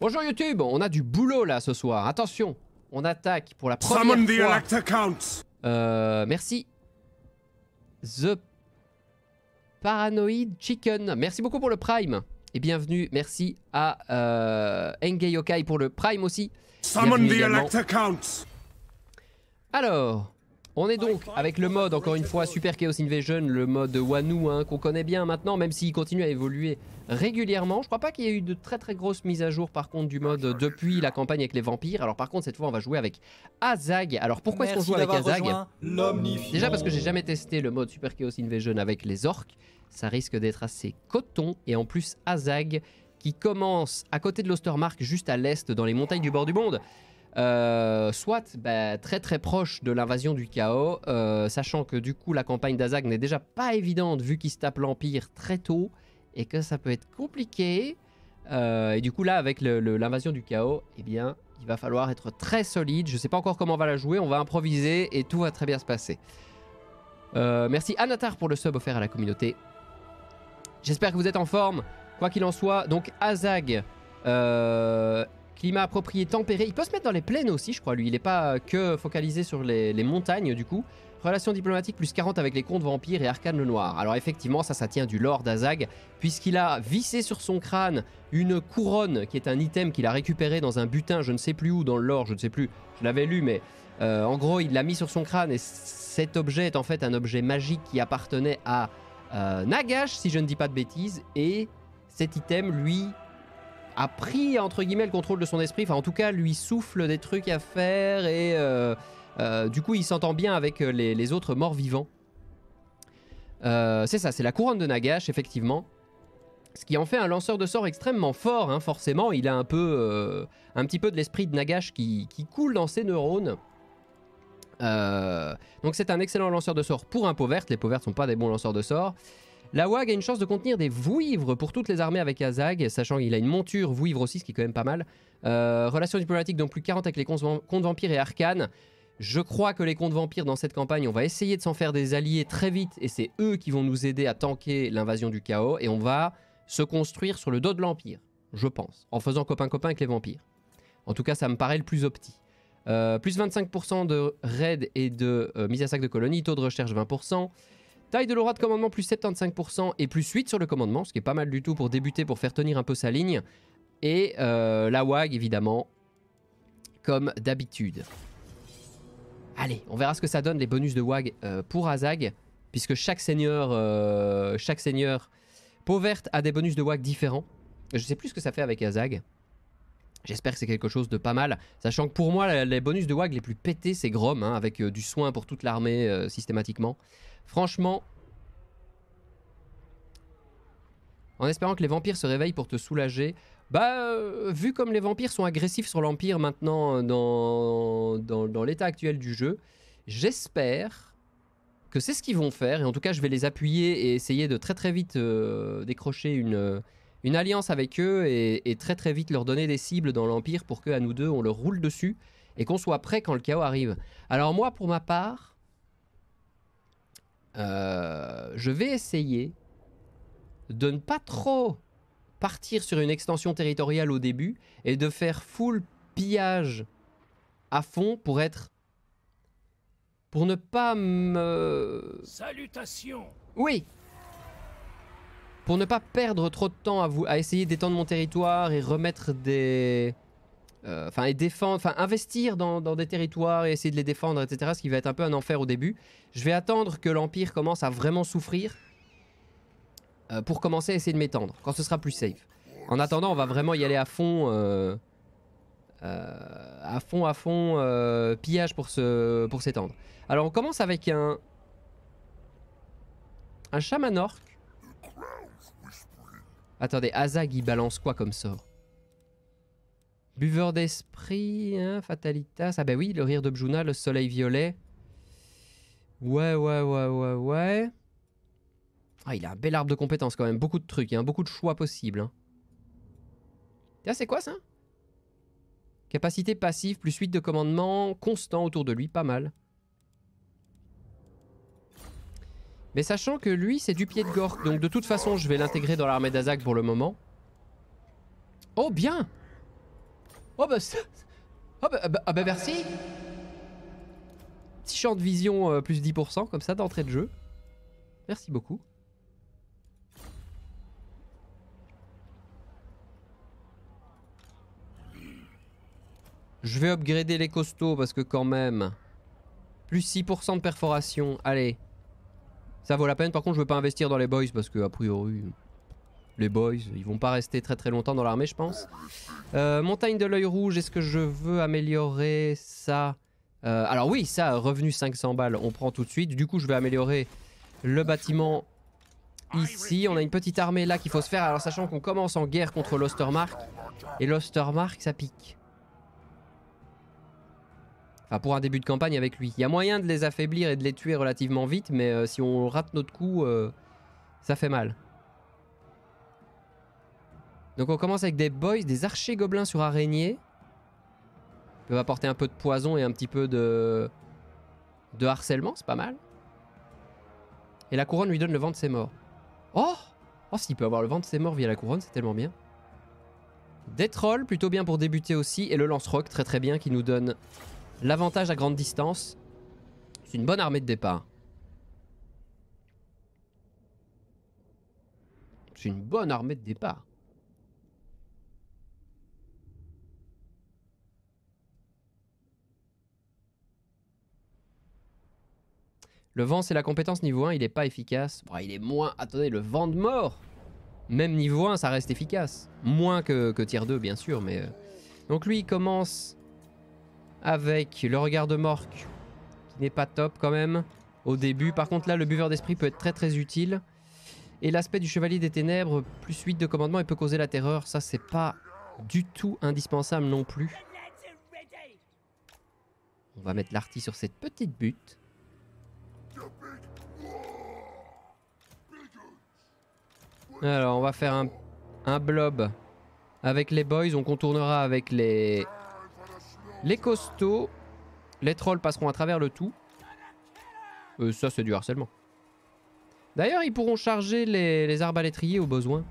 Bonjour YouTube, on a du boulot là ce soir. Attention, on attaque pour la première fois. Euh, merci. The Paranoid Chicken. Merci beaucoup pour le Prime. Et bienvenue, merci à euh, Yokai pour le Prime aussi. Alors, on est donc avec le mode, encore une fois, Super Chaos Invasion, le mode Wanu hein, qu'on connaît bien maintenant, même s'il continue à évoluer régulièrement. Je crois pas qu'il y ait eu de très très grosses mises à jour par contre du mode depuis la campagne avec les vampires. Alors par contre cette fois on va jouer avec Azag. Alors pourquoi est-ce qu'on joue avec Azag? Déjà parce que j'ai jamais testé le mode Super Chaos Invasion avec les orques. Ça risque d'être assez coton. Et en plus Azag qui commence à côté de l'Ostermark, juste à l'est, dans les montagnes du bord du monde. Euh, soit bah, très très proche de l'invasion du chaos, euh, sachant que du coup la campagne d'Azag n'est déjà pas évidente vu qu'il se tape l'Empire très tôt et que ça peut être compliqué. Euh, et du coup là avec l'invasion du chaos, eh bien il va falloir être très solide. Je sais pas encore comment on va la jouer, on va improviser et tout va très bien se passer. merci Anatar pour le sub offert à la communauté. J'espère que vous êtes en forme. Quoi qu'il en soit, donc Azag, Climat approprié, tempéré. Il peut se mettre dans les plaines aussi, je crois, lui. Il n'est pas que focalisé sur les, montagnes, du coup. Relation diplomatique plus 40 avec les contes vampires et Arcane le Noir. Alors effectivement, ça, ça tient du lore d'Azag, puisqu'il a vissé sur son crâne une couronne, qui est un item qu'il a récupéré dans un butin, je ne sais plus où, dans le lore, je ne sais plus, je l'avais lu, mais euh, en gros, il l'a mis sur son crâne, et cet objet est en fait un objet magique qui appartenait à euh, Nagash, si je ne dis pas de bêtises, et cet item, lui, a pris entre guillemets le contrôle de son esprit, enfin en tout cas lui souffle des trucs à faire et euh, euh, du coup il s'entend bien avec euh, les, autres morts vivants. c'est ça, c'est la couronne de Nagash effectivement. Ce qui en fait un lanceur de sorts extrêmement fort, hein, forcément. Il a un peu, un petit peu de l'esprit de Nagash qui, coule dans ses neurones. donc c'est un excellent lanceur de sorts pour un peau verte. Les peaux vertes sont pas des bons lanceurs de sorts. La WAG a une chance de contenir des vouivres pour toutes les armées avec Azag, sachant qu'il a une monture vouivre aussi, ce qui est quand même pas mal. Euh, relation diplomatique donc plus 40 avec les comptes vampires et arcanes. Je crois que les comptes vampires dans cette campagne, on va essayer de s'en faire des alliés très vite et c'est eux qui vont nous aider à tanker l'invasion du chaos et on va se construire sur le dos de l'Empire, je pense, en faisant copain-copain avec les vampires. En tout cas, ça me paraît le plus opti. Euh, plus 25% de raid et de euh, mise à sac de colonie, taux de recherche 20%. Taille de l'aura de commandement plus 75% et plus 8 sur le commandement, ce qui est pas mal du tout pour débuter, pour faire tenir un peu sa ligne. Et euh, la WAG évidemment, comme d'habitude. Allez, on verra ce que ça donne les bonus de WAG euh, pour Azag, puisque chaque seigneur, euh, chaque seigneur peau verte a des bonus de WAG différents. Je sais plus ce que ça fait avec Azag. J'espère que c'est quelque chose de pas mal, sachant que pour moi, les bonus de WAG les plus pétés, c'est Grom, hein, avec du soin pour toute l'armée systématiquement. Franchement, en espérant que les vampires se réveillent pour te soulager. Bah, euh, vu comme les vampires sont agressifs sur l'Empire maintenant euh, dans, dans, l'état actuel du jeu, j'espère que c'est ce qu'ils vont faire. Et en tout cas, je vais les appuyer et essayer de très très vite euh, décrocher une, une alliance avec eux et, et, très très vite leur donner des cibles dans l'Empire pour qu'à nous deux, on leur roule dessus et qu'on soit prêt quand le chaos arrive. Alors moi, pour ma part, euh, je vais essayer de ne pas trop partir sur une extension territoriale au début et de faire full pillage à fond pour être... Pour ne pas me... Salutations. Oui. Pour ne pas perdre trop de temps à, vous, à essayer d'étendre mon territoire et remettre des... Euh, enfin, et défendre, enfin, investir dans, des territoires et essayer de les défendre, etc. Ce qui va être un peu un enfer au début. Je vais attendre que l'Empire commence à vraiment souffrir euh, pour commencer à essayer de m'étendre, quand ce sera plus safe. En attendant, on va vraiment y aller à fond, euh, à fond, à fond, pillage pour s'étendre. Alors, on commence avec un, un chaman orc. Attendez, Azag, il balance quoi comme sort? Buveur d'esprit, hein, Fatalitas. Ah bah oui, le rire de Bjuna, le soleil violet. Ouais, ouais, ouais, ouais, ouais. Ah, il a un bel arbre de compétences quand même. Beaucoup de trucs, hein, beaucoup de choix possibles. Hein. Tiens, c'est quoi ça? Capacité passive plus 8 de commandement constant autour de lui, pas mal. Mais sachant que lui, c'est du pied de Gork, donc de toute façon, je vais l'intégrer dans l'armée d'Azak pour le moment. Oh, bien Oh bah, oh bah, ah bah merci Petit champ de vision euh, plus 10% comme ça d'entrée de jeu. Merci beaucoup. Je vais upgrader les costauds parce que quand même... Plus 6% de perforation. Allez. Ça vaut la peine. Par contre, je veux pas investir dans les boys parce que, a priori, les boys, ils vont pas rester très très longtemps dans l'armée, je pense. Euh, montagne de l'œil rouge, est-ce que je veux améliorer ça? Euh, Alors oui, ça, revenu 500 balles, on prend tout de suite. Du coup, je vais améliorer le bâtiment ici. On a une petite armée là qu'il faut se faire. Alors, sachant qu'on commence en guerre contre l'Ostermark. Et l'Ostermark, ça pique. Enfin, pour un début de campagne avec lui. Il y a moyen de les affaiblir et de les tuer relativement vite, mais euh, si on rate notre coup, ça fait mal. Donc on commence avec des boys, des archers gobelins sur araignées. Ils peuvent apporter un peu de poison et un petit peu de, de harcèlement, c'est pas mal. Et la couronne lui donne le vent de ses morts. Oh Oh, s'il peut avoir le vent de ses morts via la couronne, c'est tellement bien. Des trolls, plutôt bien pour débuter aussi. Et le lance-roc, très très bien, qui nous donne L'avantage à grande distance, c'est une bonne armée de départ. C'est une bonne armée de départ. Le vent, c'est la compétence niveau 1, il est pas efficace. il est moins... Attendez, le vent de mort Même niveau 1, ça reste efficace. Moins que, que tier 2, bien sûr, mais... Euh. Donc lui, il commence avec le regard de Mork qui n'est pas top quand même au début. Par contre là le buveur d'esprit peut être très très utile. Et l'aspect du chevalier des ténèbres, plus 8 de commandement et peut causer la terreur. Ça c'est pas du tout indispensable non plus. On va mettre l'arty sur cette petite butte. Alors on va faire un, blob avec les boys. On contournera avec les, les costauds, les trolls passeront à travers le tout. Euh, ça, c'est du harcèlement. D'ailleurs, ils pourront charger les, les arbalétriers au besoin.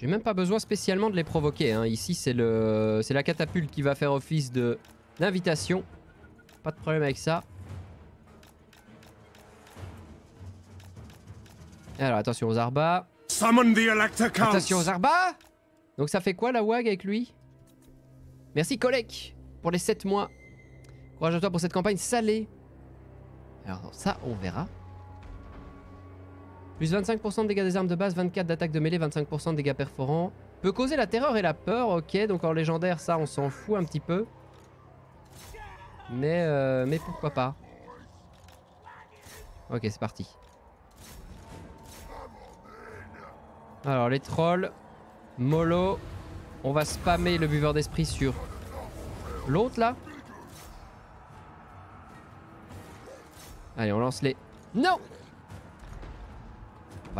J'ai même pas besoin spécialement de les provoquer. Hein. Ici, c'est la catapulte qui va faire office d'invitation. Pas de problème avec ça. Alors attention aux arbas. Attention aux arbas Donc ça fait quoi la WAG avec lui? Merci Kolek pour les 7 mois. Courage à toi pour cette campagne salée. Alors ça on verra. Plus 25% de dégâts des armes de base, 24 d'attaque de mêlée, 25% de dégâts perforants. Peut causer la terreur et la peur, ok. Donc en légendaire ça on s'en fout un petit peu. Mais, euh, mais pourquoi pas. Ok c'est parti. Alors les trolls, mollo, on va spammer le buveur d'esprit sur l'autre là. Allez, on lance les... Non On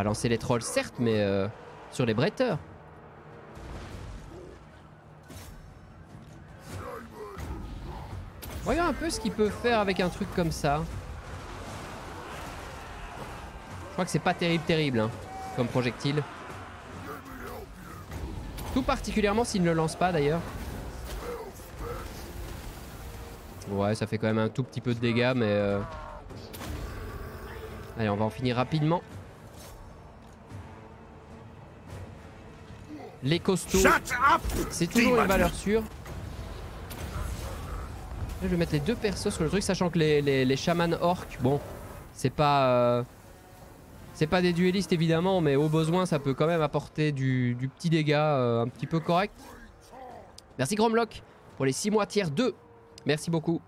va lancer les trolls certes, mais euh, sur les bretteurs. Voyons un peu ce qu'il peut faire avec un truc comme ça. Je crois que c'est pas terrible terrible hein, comme projectile. Tout particulièrement s'il ne le lance pas d'ailleurs. Ouais, ça fait quand même un tout petit peu de dégâts, mais... Euh, allez, on va en finir rapidement. Les costauds, c'est toujours une valeur sûre. je vais mettre les deux persos sur le truc, sachant que les, les, chamans orques, bon, c'est pas... Euh, c'est pas des duellistes évidemment, mais au besoin ça peut quand même apporter du, petit dégât euh, un petit peu correct. Merci Gromlock pour les 6 mois tiers 2. Merci beaucoup.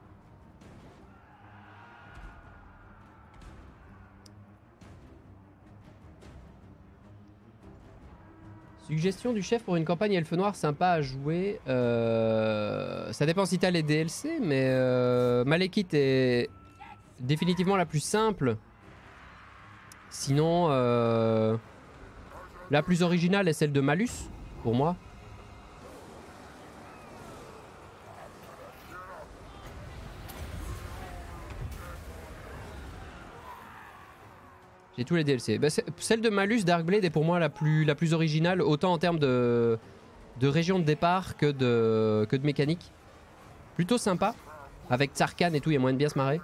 Suggestion du chef pour une campagne elfe noir sympa à jouer. Euh, ça dépend si t'as les DLC, mais euh, est définitivement la plus simple Sinon, euh, la plus originale est celle de Malus, pour moi. Tous les DLC. Bah, celle de Malus Darkblade est pour moi la plus, originale, autant en termes de, région de départ que de, que de mécanique. Plutôt sympa. Avec Tsarkan et tout, il y a moyen de bien se marrer.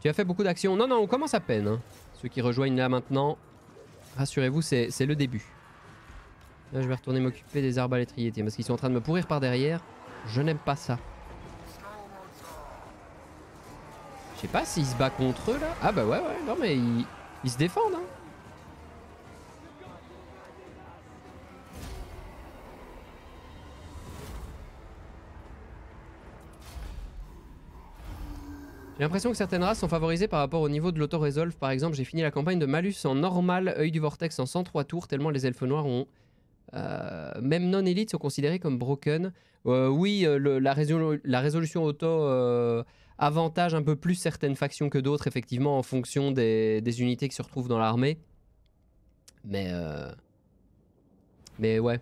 Tu as fait beaucoup d'actions. Non, non, on commence à peine. Hein. Ceux qui rejoignent là maintenant, rassurez-vous, c'est le début. Là, je vais retourner m'occuper des arbalétriers, parce qu'ils sont en train de me pourrir par derrière. Je n'aime pas ça. Je sais pas s'il se bat contre eux là. Ah bah ouais, ouais, non mais ils, se défendent. Hein. J'ai l'impression que certaines races sont favorisées par rapport au niveau de l'auto-resolve. Par exemple, j'ai fini la campagne de Malus en normal, œil du vortex en 103 tours, tellement les elfes noirs ont. Euh, même non-élites sont considérés comme broken. Euh, oui, euh, la, résolution auto avantage un peu plus certaines factions que d'autres, effectivement, en fonction des, unités qui se retrouvent dans l'armée. Mais. Mais ouais.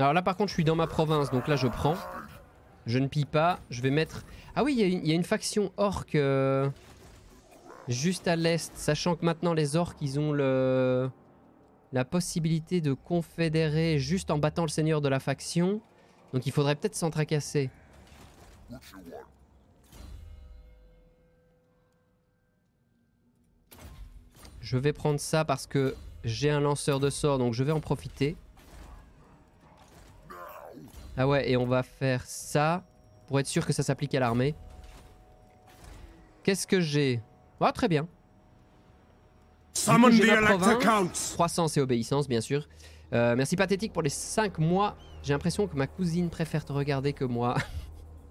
Alors là par contre je suis dans ma province donc là je prends. Je ne pille pas. Je vais mettre... Ah oui il y, a une faction orque euh, juste à l'est. Sachant que maintenant les orques ils ont la possibilité de confédérer juste en battant le seigneur de la faction. Donc il faudrait peut-être s'en tracasser. Je vais prendre ça parce que j'ai un lanceur de sorts donc je vais en profiter. Ah ouais, et on va faire ça pour être sûr que ça s'applique à l'armée. Qu'est-ce que j'ai? Ah, très bien. Croissance et obéissance, bien sûr. Euh, merci Pathétique pour les 5 mois. J'ai l'impression que ma cousine préfère te regarder que moi.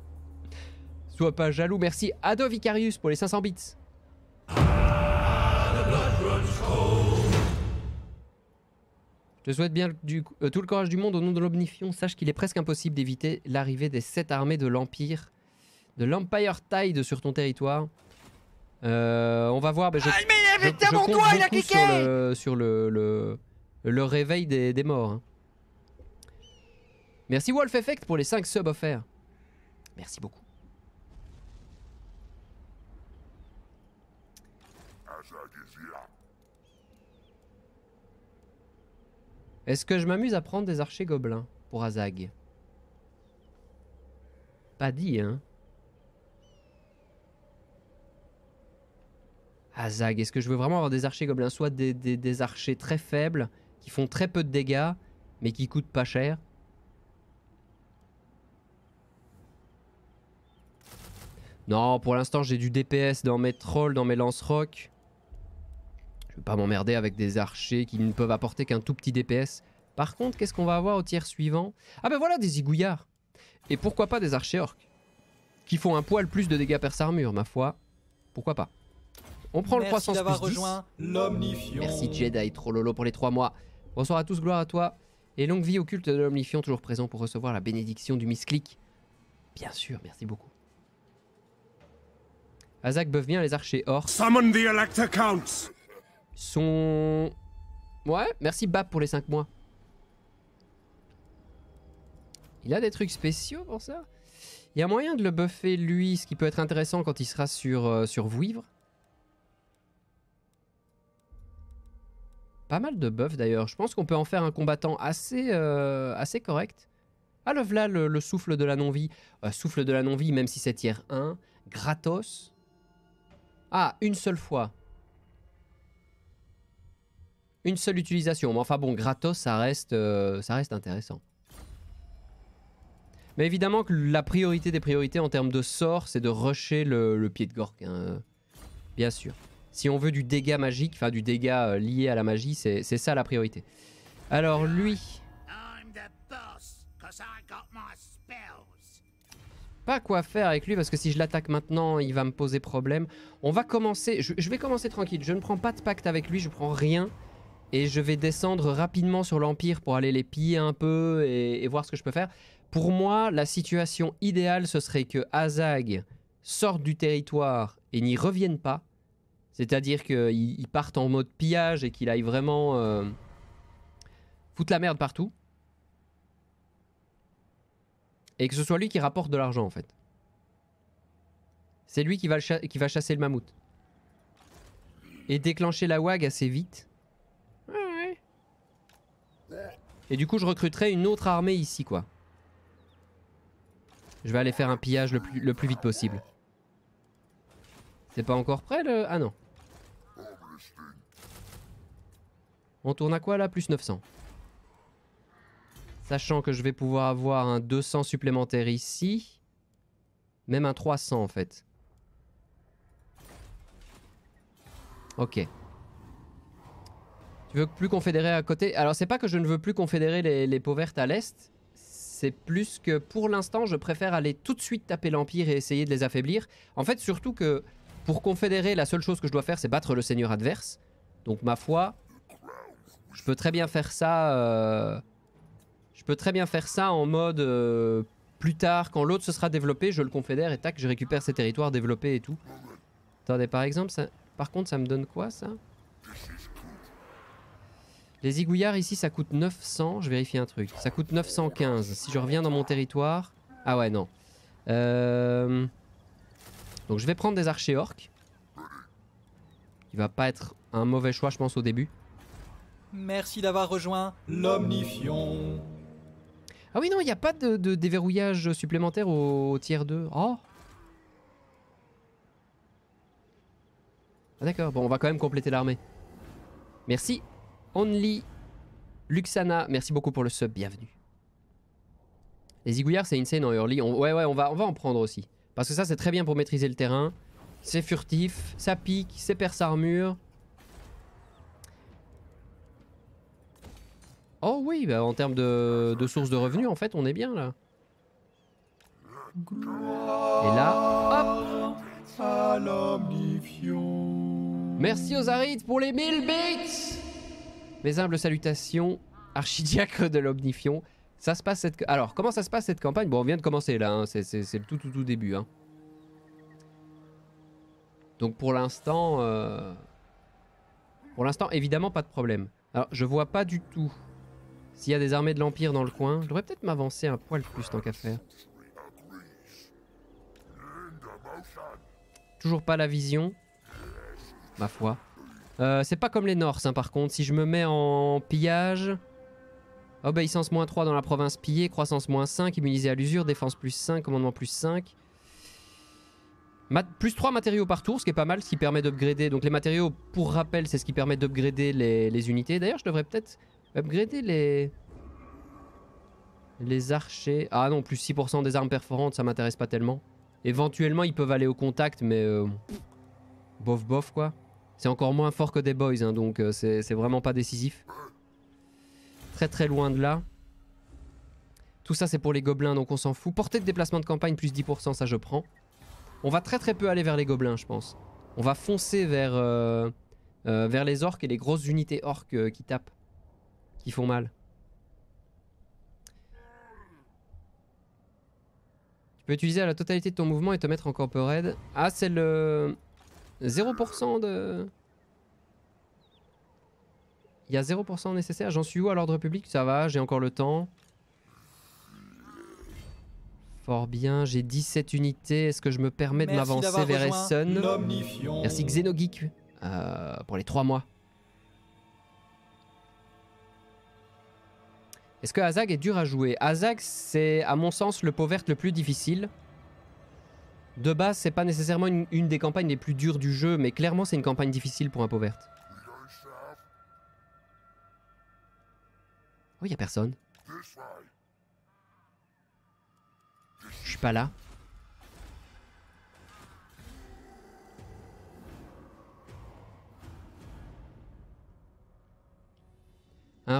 Sois pas jaloux. Merci Ado Vicarius pour les 500 bits. Je souhaite bien euh, tout le courage du monde au nom de l'Omnifion. Sache qu'il est presque impossible d'éviter l'arrivée des sept armées de l'Empire, de l'Empire Tide sur ton territoire. Euh, on va voir. je, ah, mais je, mon doigt, il a cliqué sur, le, sur le, le, réveil des, morts. Hein. Merci Wolf Effect pour les 5 subs offerts. Merci beaucoup. Est-ce que je m'amuse à prendre des archers gobelins pour Azag? Pas dit, hein Azag, est-ce que je veux vraiment avoir des archers gobelins Soit des, archers très faibles, qui font très peu de dégâts, mais qui coûtent pas cher. Non, pour l'instant j'ai du DPS dans mes trolls, dans mes lance-rocs pas m'emmerder avec des archers qui ne peuvent apporter qu'un tout petit DPS. Par contre, qu'est-ce qu'on va avoir au tiers suivant? Ah ben voilà, des igouillards. Et pourquoi pas des archers orques Qui font un poil plus de dégâts per armure, ma foi? Pourquoi pas? On prend le croissance plus 10. Merci Jedi Trollolo pour les 3 mois. Bonsoir à tous, gloire à toi. Et longue vie au culte de l'Omnifion, toujours présent pour recevoir la bénédiction du misclic. Bien sûr, merci beaucoup. Azak beuf bien les archers orques. Summon the Counts son... Ouais, merci Bab pour les 5 mois. Il a des trucs spéciaux pour ça? Il y a moyen de le buffer lui, ce qui peut être intéressant quand il sera sur, euh, sur Vouivre. Pas mal de buffs d'ailleurs. Je pense qu'on peut en faire un combattant assez, euh, correct. Ah le le, souffle de la non-vie. Euh, souffle de la non-vie même si c'est tier 1. Gratos. Ah, une seule fois une seule utilisation. Mais enfin bon, gratos, ça reste, euh, ça reste intéressant. Mais évidemment que la priorité des priorités en termes de sort, c'est de rusher le, pied de Gork. Hein. Bien sûr. Si on veut du dégât magique, enfin du dégât euh, lié à la magie, c'est ça la priorité. Alors lui... Pas quoi faire avec lui parce que si je l'attaque maintenant, il va me poser problème. On va commencer... Je, vais commencer tranquille. Je ne prends pas de pacte avec lui, je prends rien. Et je vais descendre rapidement sur l'Empire pour aller les piller un peu et, voir ce que je peux faire. Pour moi, la situation idéale, ce serait que Azag sorte du territoire et n'y revienne pas. C'est-à-dire qu'il parte en mode pillage et qu'il aille vraiment euh, foutre la merde partout. Et que ce soit lui qui rapporte de l'argent en fait. C'est lui qui va, qui va chasser le mammouth. Et déclencher la WAG assez vite. Et du coup je recruterai une autre armée ici quoi. Je vais aller faire un pillage le plus, le plus vite possible. C'est pas encore prêt le... Ah non. On tourne à quoi là Plus 900. Sachant que je vais pouvoir avoir un 200 supplémentaire ici. Même un 300 en fait. Ok. Tu veux plus confédérer à côté? Alors c'est pas que je ne veux plus confédérer les, les peaux vertes à l'est. C'est plus que pour l'instant je préfère aller tout de suite taper l'Empire et essayer de les affaiblir. En fait surtout que pour confédérer la seule chose que je dois faire c'est battre le seigneur adverse. Donc ma foi, je peux très bien faire ça. Euh, je peux très bien faire ça en mode euh, plus tard, quand l'autre se sera développé, je le confédère et tac, je récupère ses territoires développés et tout. Attendez, par exemple, ça... par contre, ça me donne quoi ça? Les igouillards ici, ça coûte 900. Je vérifie un truc. Ça coûte 915. Si je reviens dans mon territoire. Ah ouais, non. Euh, donc je vais prendre des archers orques. Il va pas être un mauvais choix, je pense, au début. Merci d'avoir rejoint l'Omnifion. Ah oui, non, il n'y a pas de, déverrouillage supplémentaire au, tiers 2. Oh ah, D'accord, bon, on va quand même compléter l'armée. Merci. Only. Luxana, merci beaucoup pour le sub, bienvenue. Les igouillards, c'est insane en early. ouais, ouais, on va, on va en prendre aussi. Parce que ça, c'est très bien pour maîtriser le terrain. C'est furtif, ça pique, c'est perce armure. Oh oui, bah en termes de, de source de revenus, en fait, on est bien là. Et là, hop Merci aux Arides pour les 1000 bits Mes humbles salutations, archidiacre de l'Omnifion. Ça se passe cette... Alors, comment ça se passe cette campagne? Bon, on vient de commencer là, hein. c'est le tout tout tout début. Hein. Donc pour l'instant... Euh, pour l'instant, évidemment, pas de problème. Alors, je vois pas du tout s'il y a des armées de l'Empire dans le coin, je devrais peut-être m'avancer un poil plus tant qu'à faire. Toujours pas la vision. Ma foi. Euh, c'est pas comme les Norse hein, par contre. Si je me mets en pillage... Obéissance moins 3 dans la province pillée, croissance moins 5, immunisé à l'usure, défense plus 5, commandement plus 5. plus 3 matériaux par tour, ce qui est pas mal, ce qui permet d'upgrader. Donc les matériaux, pour rappel, c'est ce qui permet d'upgrader les, les unités. D'ailleurs, je devrais peut-être Upgrader les... Les archers... Ah non, plus 6% des armes perforantes, ça m'intéresse pas tellement. Éventuellement, ils peuvent aller au contact, mais... Euh, bof bof, quoi. C'est encore moins fort que des boys, hein, donc euh, c'est vraiment pas décisif. Très très loin de là. Tout ça, c'est pour les gobelins, donc on s'en fout. Portée de déplacement de campagne, plus 10%, ça je prends. On va très très peu aller vers les gobelins, je pense. On va foncer vers, euh, vers les orques et les grosses unités orques qui tapent qui font mal. Tu peux utiliser la totalité de ton mouvement et te mettre encore peu raide. Ah, c'est le 0% de... Il y a 0% nécessaire. J'en suis où à l'ordre public? Ça va, j'ai encore le temps. Fort bien, j'ai 17 unités. Est-ce que je me permets de m'avancer vers Essen? Merci Xenogeek euh, pour les 3 mois. Est-ce que Azag est dur à jouer? Azag, c'est à mon sens le pot vert le plus difficile. De base, c'est pas nécessairement une, des campagnes les plus dures du jeu, mais clairement c'est une campagne difficile pour un pot verte. Oh, y a personne. Je suis pas là.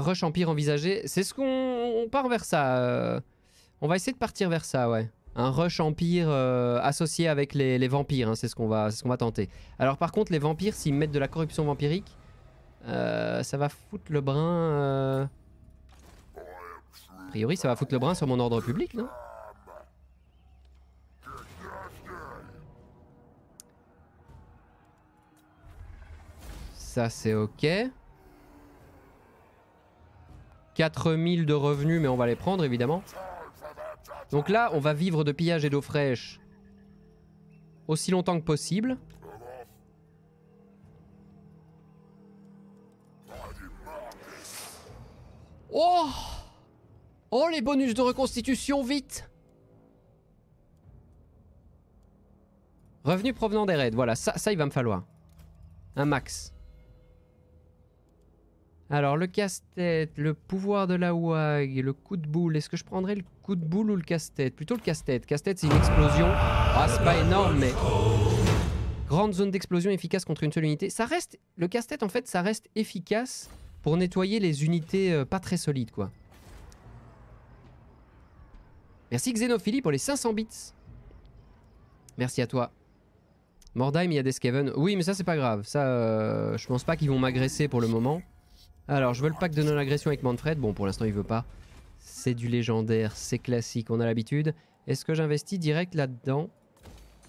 Rush empire envisagé. C'est ce qu'on part vers ça. Euh. On va essayer de partir vers ça, ouais. Un rush empire euh, associé avec les, vampires, hein, c'est ce qu'on va, ce va tenter. Alors par contre, les vampires, s'ils mettent de la corruption vampirique, euh, ça va foutre le brin... A priori, ça va foutre le brin sur mon ordre public, non? Ça, c'est ok. 4000 de revenus, mais on va les prendre, évidemment. Donc là, on va vivre de pillage et d'eau fraîche aussi longtemps que possible. Oh Oh, les bonus de reconstitution, vite Revenus provenant des raids, voilà, ça, ça il va me falloir. Un max. Alors, le casse-tête, le pouvoir de la WAG, le coup de boule. Est-ce que je prendrais le coup de boule ou le casse-tête? Plutôt le casse-tête. Casse-tête, c'est une explosion. Ah, c'est pas énorme, mais... Grande zone d'explosion efficace contre une seule unité. Ça reste... Le casse-tête, en fait, ça reste efficace pour nettoyer les unités euh, pas très solides, quoi. Merci Xenophilie pour les 500 bits. Merci à toi. Mordheim, il y a des Skaven. Oui, mais ça, c'est pas grave. Ça, euh, je pense pas qu'ils vont m'agresser pour le moment. Alors, je veux le pack de non-agression avec Manfred. Bon, pour l'instant, il veut pas. C'est du légendaire, c'est classique, on a l'habitude. Est-ce que j'investis direct là-dedans?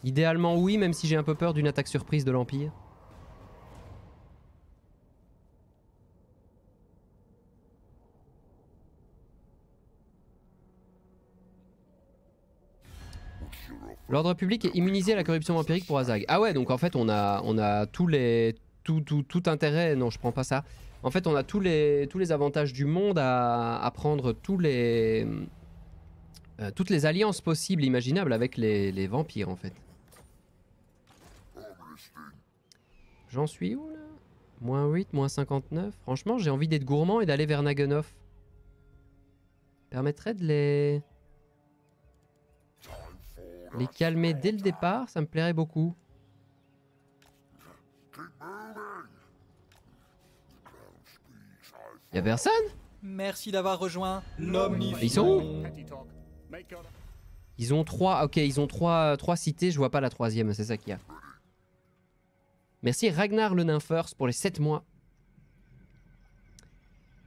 Idéalement, oui, même si j'ai un peu peur d'une attaque surprise de l'Empire. L'ordre public est immunisé à la corruption empirique pour Azag. Ah ouais, donc en fait, on a, on a tous les... Tout, tout, tout intérêt... Non, je prends pas ça. En fait, on a tous les, tous les avantages du monde à, prendre tous les, euh, toutes les alliances possibles, imaginables avec les, vampires, en fait. J'en suis où, là? Moins 8, moins 59. Franchement, j'ai envie d'être gourmand et d'aller vers Nagenov. Permettrait de les... Les calmer dès le départ, ça me plairait beaucoup. Y'a personne? Merci d'avoir rejoint l'Omnifion. Ils sont où? Ils ont trois. Ok, ils ont trois, trois cités. Je vois pas la troisième, c'est ça qu'il y a. Merci Ragnar le Nymphers pour les 7 mois.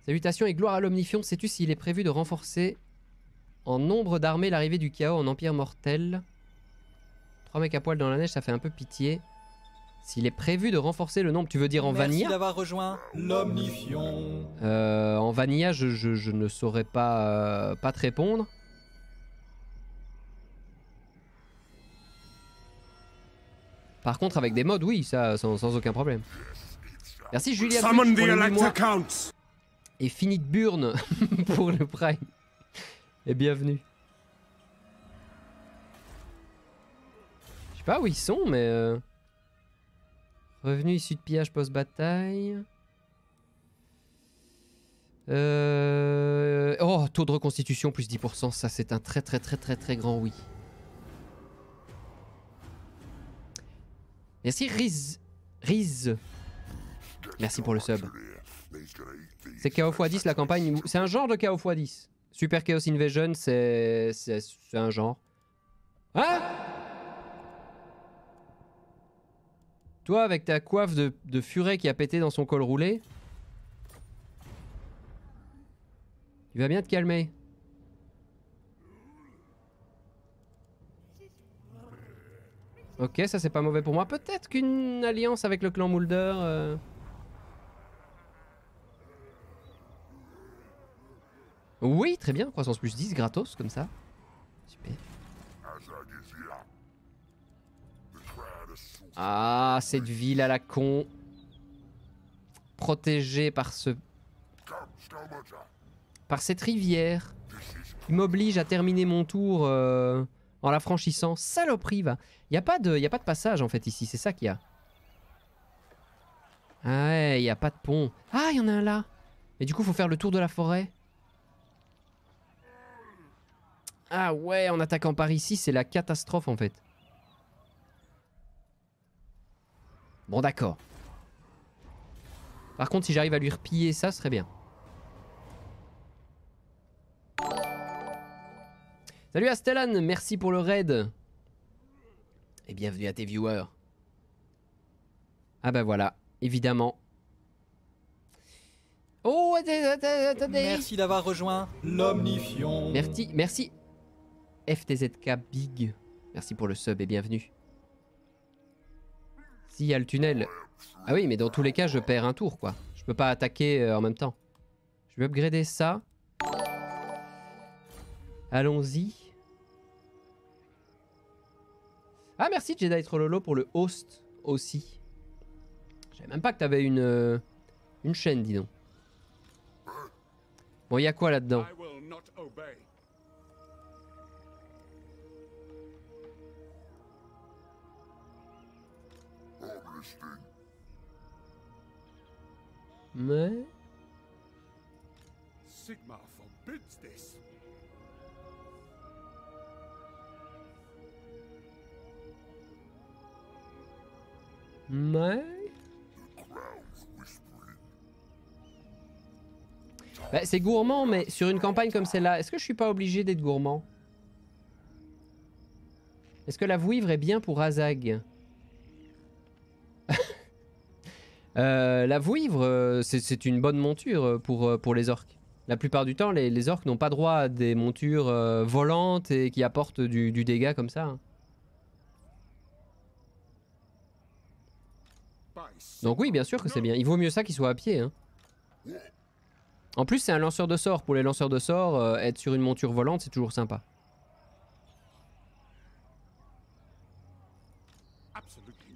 Salutations et gloire à l'Omnifion. Sais-tu s'il est prévu de renforcer en nombre d'armées l'arrivée du chaos en Empire mortel? Trois mecs à poil dans la neige, ça fait un peu pitié. S'il est prévu de renforcer le nombre, tu veux dire en Merci d'avoir rejoint l'Omnifion. Euh, en vanilla, je, ne saurais pas, euh, pas te répondre. Par contre, avec des modes, oui, ça, sans, aucun problème. Merci Julien pour le Et fini de burn pour le prime. Et bienvenue. Je sais pas où ils sont, mais... Euh, Revenu issu de pillage post-bataille. Euh... Oh, taux de reconstitution plus 10%, ça c'est un très très très très très grand oui. Merci Riz. Riz. Merci pour le sub. C'est Chaos x10 la campagne. C'est un genre de Chaos x10. Super Chaos Invasion, c'est un genre. Hein? Toi, avec ta coiffe de, furet qui a pété dans son col roulé, tu vas bien te calmer. Ok, ça c'est pas mauvais pour moi. Peut-être qu'une alliance avec le clan Mulder... Euh, oui, très bien. Croissance plus 10, gratos, comme ça. Super. Ah, cette ville à la con. Protégée par ce... Par cette rivière. Qui m'oblige à terminer mon tour euh, en la franchissant. Saloperie, va. Il n'y a, pas de, y a pas de passage, en fait, ici. C'est ça qu'il y a. Ah ouais, il n'y a pas de pont. Ah, il y en a un là. Et du coup, faut faire le tour de la forêt. Ah ouais, en attaquant par ici, c'est la catastrophe, en fait. Bon, d'accord. Par contre, si j'arrive à lui repiller ça, ce serait bien. Salut Astellan, merci pour le raid. Et bienvenue à tes viewers. Ah bah voilà, évidemment. Oh, attendez, Merci d'avoir rejoint l'Omnifion. Merci, merci. FTZK Big. Merci pour le sub et bienvenue. S'il y a le tunnel... Ah oui, mais dans tous les cas, je perds un tour, quoi. Je peux pas attaquer euh, en même temps. Je vais upgrader ça. Allons-y. Ah, merci Jedi Trollolo pour le host aussi. Je savais même pas que t'avais une, euh, une chaîne, dis donc. Bon, il y a quoi là-dedans? Mais... Sigmar forbids this. Mais... Bah, c'est gourmand, mais sur une campagne comme celle-là, est-ce que je suis pas obligé d'être gourmand? Est-ce que la vouivre est bien pour Azag? Euh, La vouivre, euh, c'est- une bonne monture euh, pour, les orques. La plupart du temps, les, orques n'ont pas droit à des montures volantes et qui apportent du, dégât comme ça. hein. Donc oui, bien sûr que c'est bien. Il vaut mieux ça qu'il soit à pied. hein. En plus, c'est un lanceur de sorts. Pour les lanceurs de sorts, être sur une monture volante, c'est toujours sympa.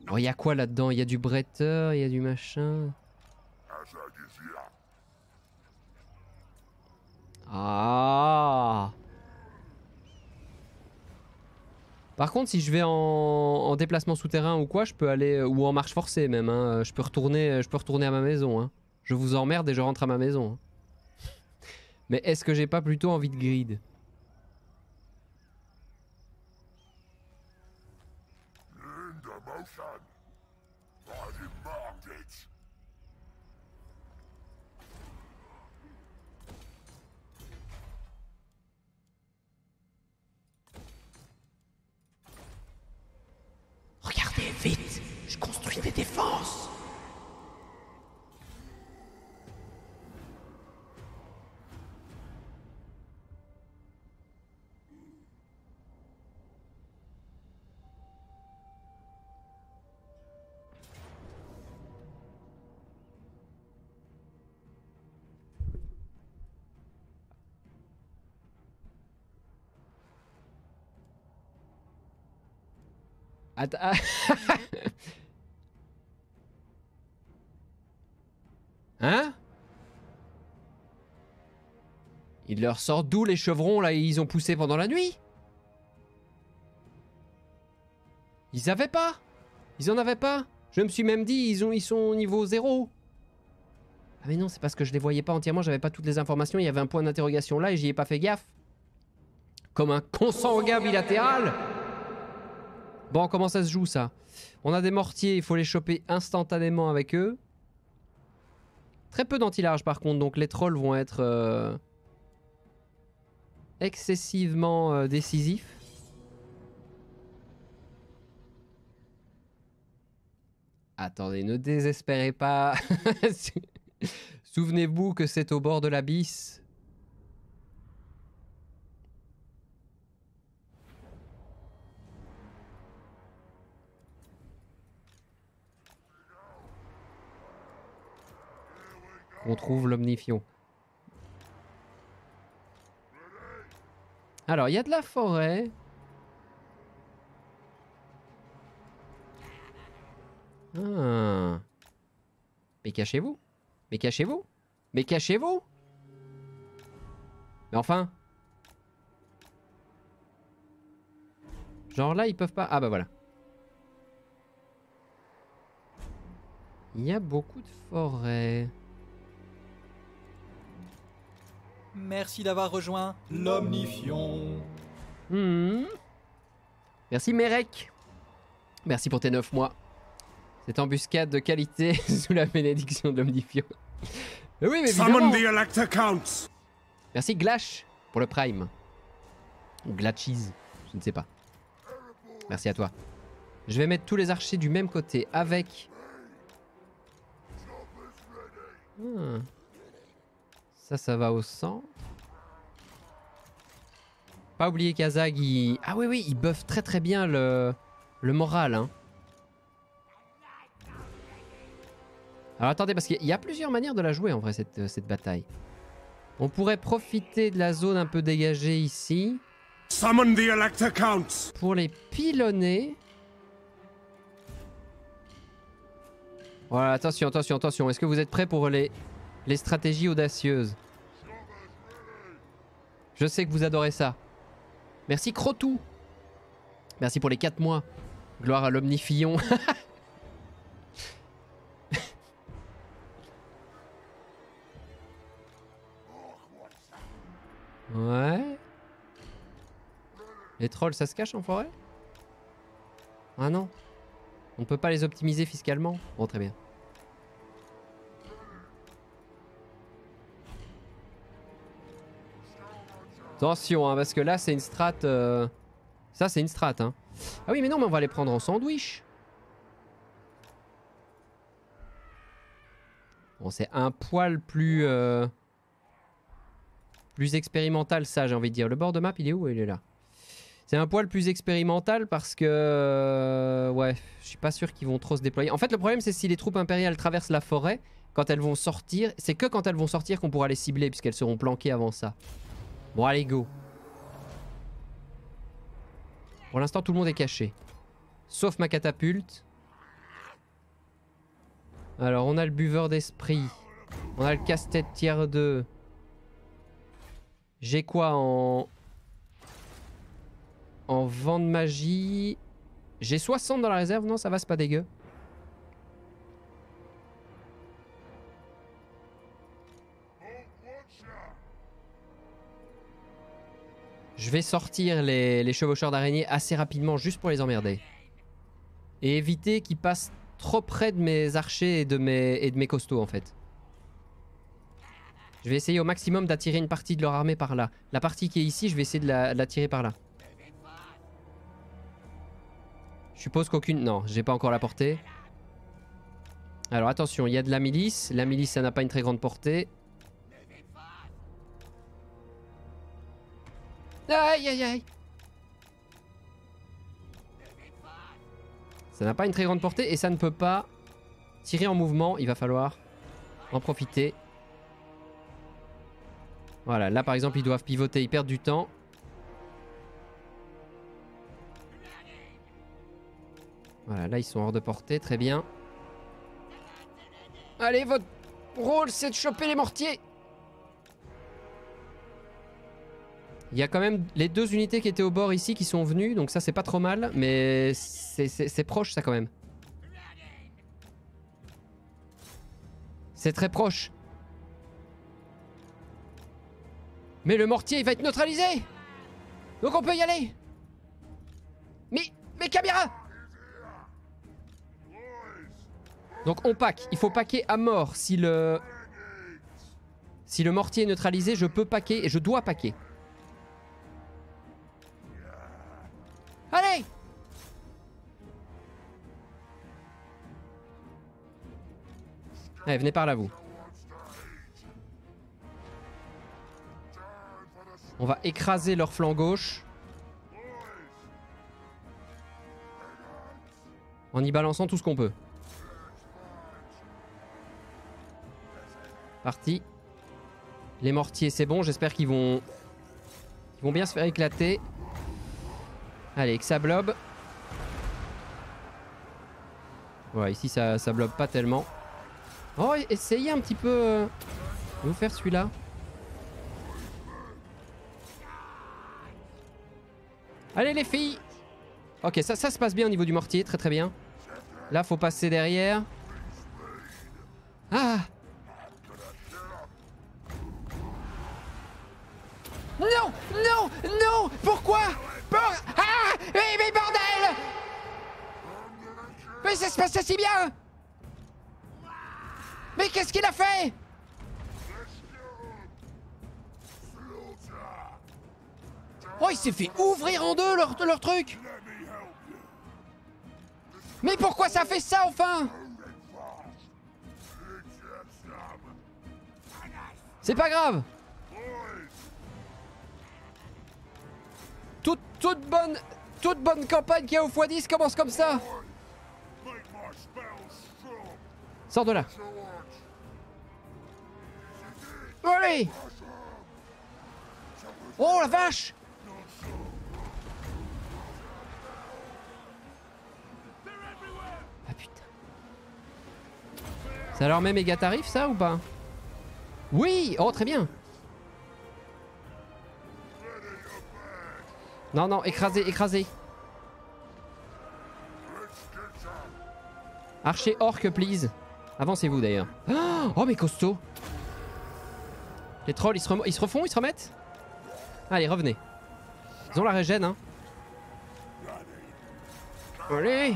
Oh, il y a quoi là-dedans? Il y a du bretteur, il y a du machin. Ah Par contre, si je vais en, en déplacement souterrain ou quoi, je peux aller ou en marche forcée même. hein, Je peux retourner, je peux retourner à ma maison. hein. Je vous emmerde et je rentre à ma maison. hein. Mais est-ce que j'ai pas plutôt envie de grid? Att- ah. hein? Il leur sort d'où les chevrons là ils ont poussé pendant la nuit? Ils avaient pas? Ils en avaient pas? Je me suis même dit ils, ont, ils sont au niveau zéro. Ah mais non c'est parce que je les voyais pas entièrement, j'avais pas toutes les informations, il y avait un point d'interrogation là et j'y ai pas fait gaffe. Comme un consanguin bilatéral Bon, comment ça se joue ça? On a des mortiers, il faut les choper instantanément avec eux. Très peu d'anti-large par contre, donc les trolls vont être euh, excessivement euh, décisifs. Attendez, ne désespérez pas. Souvenez-vous que c'est au bord de l'abysse. On trouve l'omnifion. Alors, il y a de la forêt. Ah. Mais cachez-vous. Mais cachez-vous. Mais cachez-vous. Mais enfin. Genre là, ils peuvent pas. Ah bah voilà. Il y a beaucoup de forêts. Merci d'avoir rejoint l'Omnifion. Hmm. Merci Merek. Merci pour tes 9 mois. Cette embuscade de qualité sous la bénédiction de l'Omnifion. Mais oui, mais Summon the Elector Counts. Merci Glash pour le Prime. Ou Glatcheese, je ne sais pas. Merci à toi. Je vais mettre tous les archers du même côté avec... Hmm. Ça, ça va au centre. Pas oublier qu'Azag, il... Ah oui, oui, il buff très très bien le, le moral. Hein. Alors attendez, parce qu'il y a plusieurs manières de la jouer en vrai, cette, euh, cette bataille. On pourrait profiter de la zone un peu dégagée ici Summon the Elector Counts! pour les pilonner. Voilà, attention, attention, attention. Est-ce que vous êtes prêts pour les, les stratégies audacieuses Je sais que vous adorez ça. Merci Crotou. Merci pour les 4 mois. Gloire à l'omnifillon. ouais. Les trolls, ça se cache en forêt? Ah non. On ne peut pas les optimiser fiscalement? Bon, très bien. Attention, hein, parce que là, c'est une strat... euh, Ça, c'est une strat, hein. Ah oui, mais non, mais on va les prendre en sandwich. Bon, c'est un poil plus... euh, Plus expérimental, ça, j'ai envie de dire. Le bord de map, il est où? Il est là. C'est un poil plus expérimental parce que... euh, ouais, je suis pas sûr qu'ils vont trop se déployer. En fait, le problème, c'est si les troupes impériales traversent la forêt, quand elles vont sortir, c'est que quand elles vont sortir qu'on pourra les cibler, puisqu'elles seront planquées avant ça. Bon, allez, go. Pour l'instant, tout le monde est caché. Sauf ma catapulte. Alors, on a le buveur d'esprit. On a le casse-tête tiers 2. J'ai quoi en... En vent de magie? J'ai 60 dans la réserve, non ça va, c'est pas dégueu. Je vais sortir les, chevaucheurs d'araignée assez rapidement juste pour les emmerder. Et éviter qu'ils passent trop près de mes archers et de mes, costauds en fait. Je vais essayer au maximum d'attirer une partie de leur armée par là. La partie qui est ici, je vais essayer de la, par là. Je suppose qu'aucune... Non, j'ai pas encore la portée. Alors attention, il y a de la milice. La milice, ça n'a pas une très grande portée. Aïe aïe aïe Ça n'a pas une très grande portée et ça ne peut pas tirer en mouvement. Il va falloir en profiter. Voilà, là par exemple ils doivent pivoter, ils perdent du temps. Voilà, là ils sont hors de portée, très bien. Allez, votre rôle c'est de choper les mortiers Il y a quand même les deux unités qui étaient au bord ici qui sont venues, donc ça c'est pas trop mal, mais c'est- proche ça quand même. C'est très proche. Mais le mortier il va être neutralisé Donc on peut y aller Mais, mais caméra Donc on pack, il faut packer à mort. Si le... Si le mortier est neutralisé, je peux packer et je dois packer. Allez, venez par là, vous. On va écraser leur flanc gauche. En y balançant tout ce qu'on peut. Parti. Les mortiers, c'est bon. J'espère qu'ils vont... Ils vont bien se faire éclater. Allez, que ça blobe. Ouais, ici ça, ça blobe pas tellement. Oh, essayez un petit peu... euh, de vous faire celui-là. Allez les filles Ok, ça, ça se passe bien au niveau du mortier, très très bien. Là, faut passer derrière. Ah Non Non Non Pourquoi? Pour... Ah mais, mais bordel Mais ça se passait si bien Mais qu'est-ce qu'il a fait? Oh, il s'est fait ouvrir en deux leur, leur truc. Mais pourquoi ça fait ça enfin? C'est pas grave. Toute, toute bonne toute bonne campagne qui a au x10 commence comme ça Sors de là. Allez Oh la vache Ah putain. C'est alors même méga tarif ça ou pas? Oui Oh très bien Non non, écrasé, écrasé. Archer orc please. Avancez-vous d'ailleurs. Oh mais costaud Les trolls ils se, refont, ils se remettent? Allez revenez. Ils ont la régène hein. Allez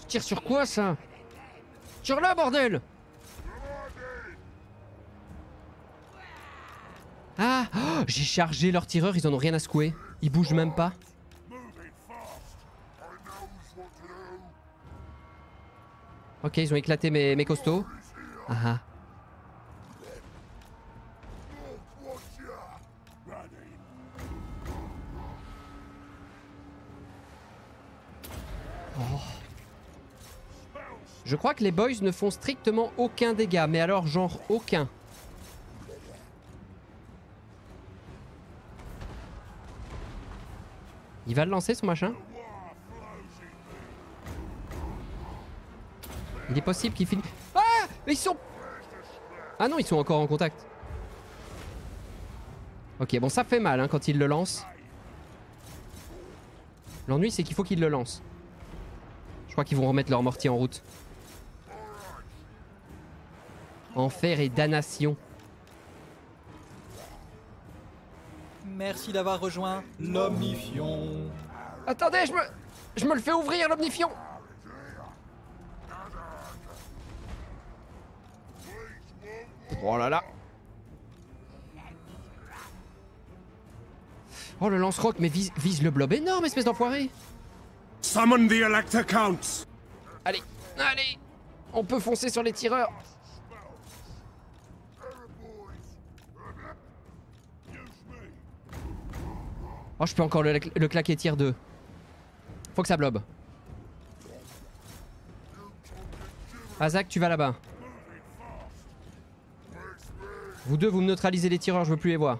Je tire sur quoi ça? Tire là bordel Ah oh, J'ai chargé leurs tireurs, ils en ont rien à secouer. Ils bougent même pas. Ok, ils ont éclaté mes, costauds. Ah ah. Oh. Je crois que les boys ne font strictement aucun dégât, mais alors genre aucun. Il va le lancer son machin? Il est possible qu'il finisse. Ah Ils sont. Ah non, ils sont encore en contact. Ok, bon, ça fait mal hein, quand il le lance. L'ennui, c'est qu'il faut qu'il le lance. Je crois qu'ils vont remettre leur mortier en route. Enfer et damnation. Merci d'avoir rejoint l'Omnifion. Attendez, je me. Je me le fais ouvrir, l'omnifion Oh là là Oh le lance-roc, mais vise, vise le blob énorme, espèce d'enfoiré Summon the Elector Counts! Allez, allez On peut foncer sur les tireurs Oh, je peux encore le, le claquer tir 2. Faut que ça blobe. Azak, tu vas là-bas. Vous deux, vous me neutralisez les tireurs, je veux plus les voir.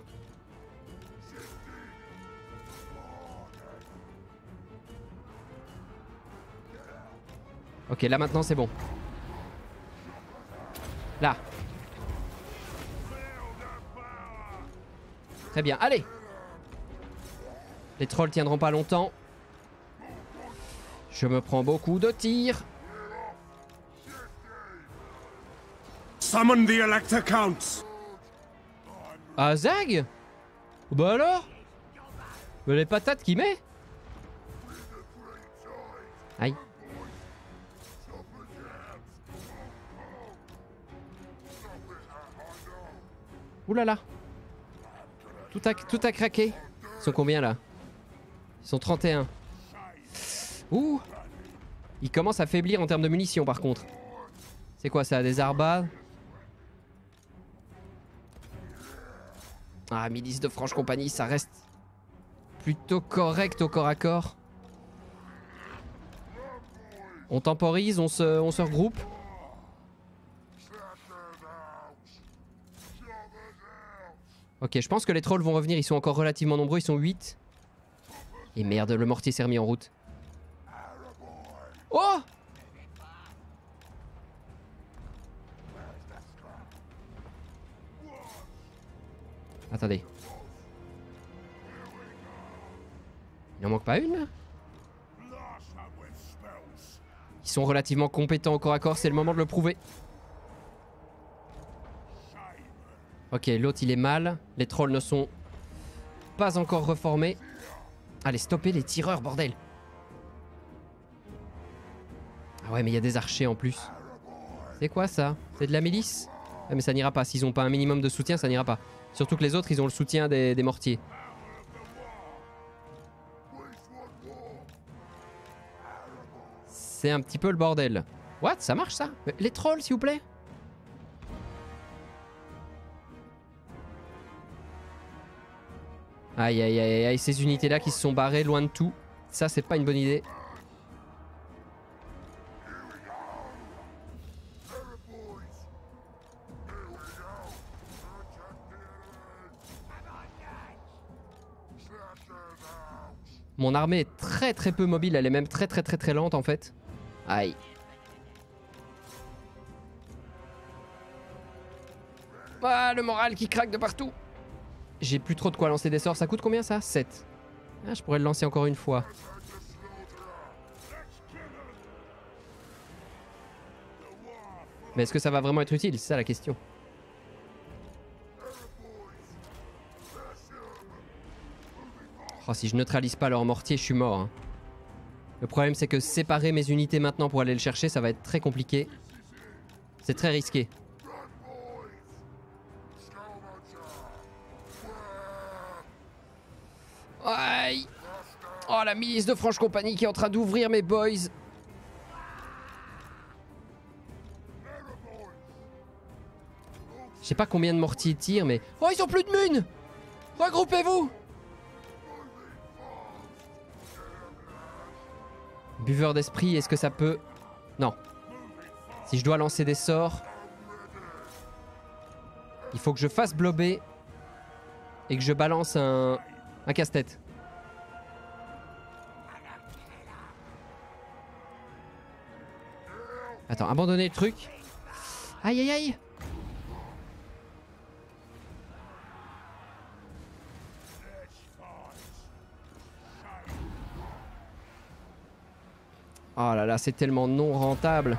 Ok, là maintenant c'est bon. Là. Très bien, allez Les trolls tiendront pas longtemps. Je me prends beaucoup de tirs. Summon the Elector Counts! Ah, Zag Bah alors Mais les patates qu'il met Aïe. Ouh là là tout a, tout a craqué. Ils sont combien là Ils sont 31. Ouh Ils commencent à faiblir en termes de munitions par contre. C'est quoi ça Des arbas Ah, milice de franche compagnie, ça reste plutôt correct au corps à corps. On temporise, on se, on se regroupe. Ok, je pense que les trolls vont revenir, ils sont encore relativement nombreux, ils sont 8. Et merde, le mortier s'est remis en route. Oh Attendez. Il en manque pas une là? Ils sont relativement compétents au corps à corps, c'est le moment de le prouver. Ok, l'autre il est mal. Les trolls ne sont pas encore reformés. Allez, stoppez les tireurs, bordel Ah ouais, mais il y a des archers en plus. C'est quoi ça? C'est de la milice? Ah mais ça n'ira pas. S'ils ont pas un minimum de soutien, ça n'ira pas. Surtout que les autres, ils ont le soutien des, mortiers. C'est un petit peu le bordel. What? Ça marche ça? Les trolls, s'il vous plaît? Aïe aïe aïe aïe, ces unités là qui se sont barrées loin de tout. Ça, c'est pas une bonne idée. Mon armée est très très peu mobile, elle est même très très très très lente en fait. Aïe. Ah, le moral qui craque de partout. J'ai plus trop de quoi lancer des sorts. Ça coûte combien ça? 7. Ah, je pourrais le lancer encore une fois. Mais est-ce que ça va vraiment être utile? C'est ça la question. Oh, si je neutralise pas leur mortier, je suis mort. hein. Le problème, c'est que séparer mes unités maintenant pour aller le chercher, ça va être très compliqué. C'est très risqué. Aïe Oh, la milice de Franche Compagnie qui est en train d'ouvrir mes boys Je sais pas combien de mortiers tirent, mais... Oh, ils ont plus de munes Regroupez-vous Buveur d'esprit, est-ce que ça peut... Non. Si je dois lancer des sorts... Il faut que je fasse blober... Et que je balance un... Casse-tête. Attends, abandonner le truc. Aïe aïe aïe Oh là là, c'est tellement non rentable.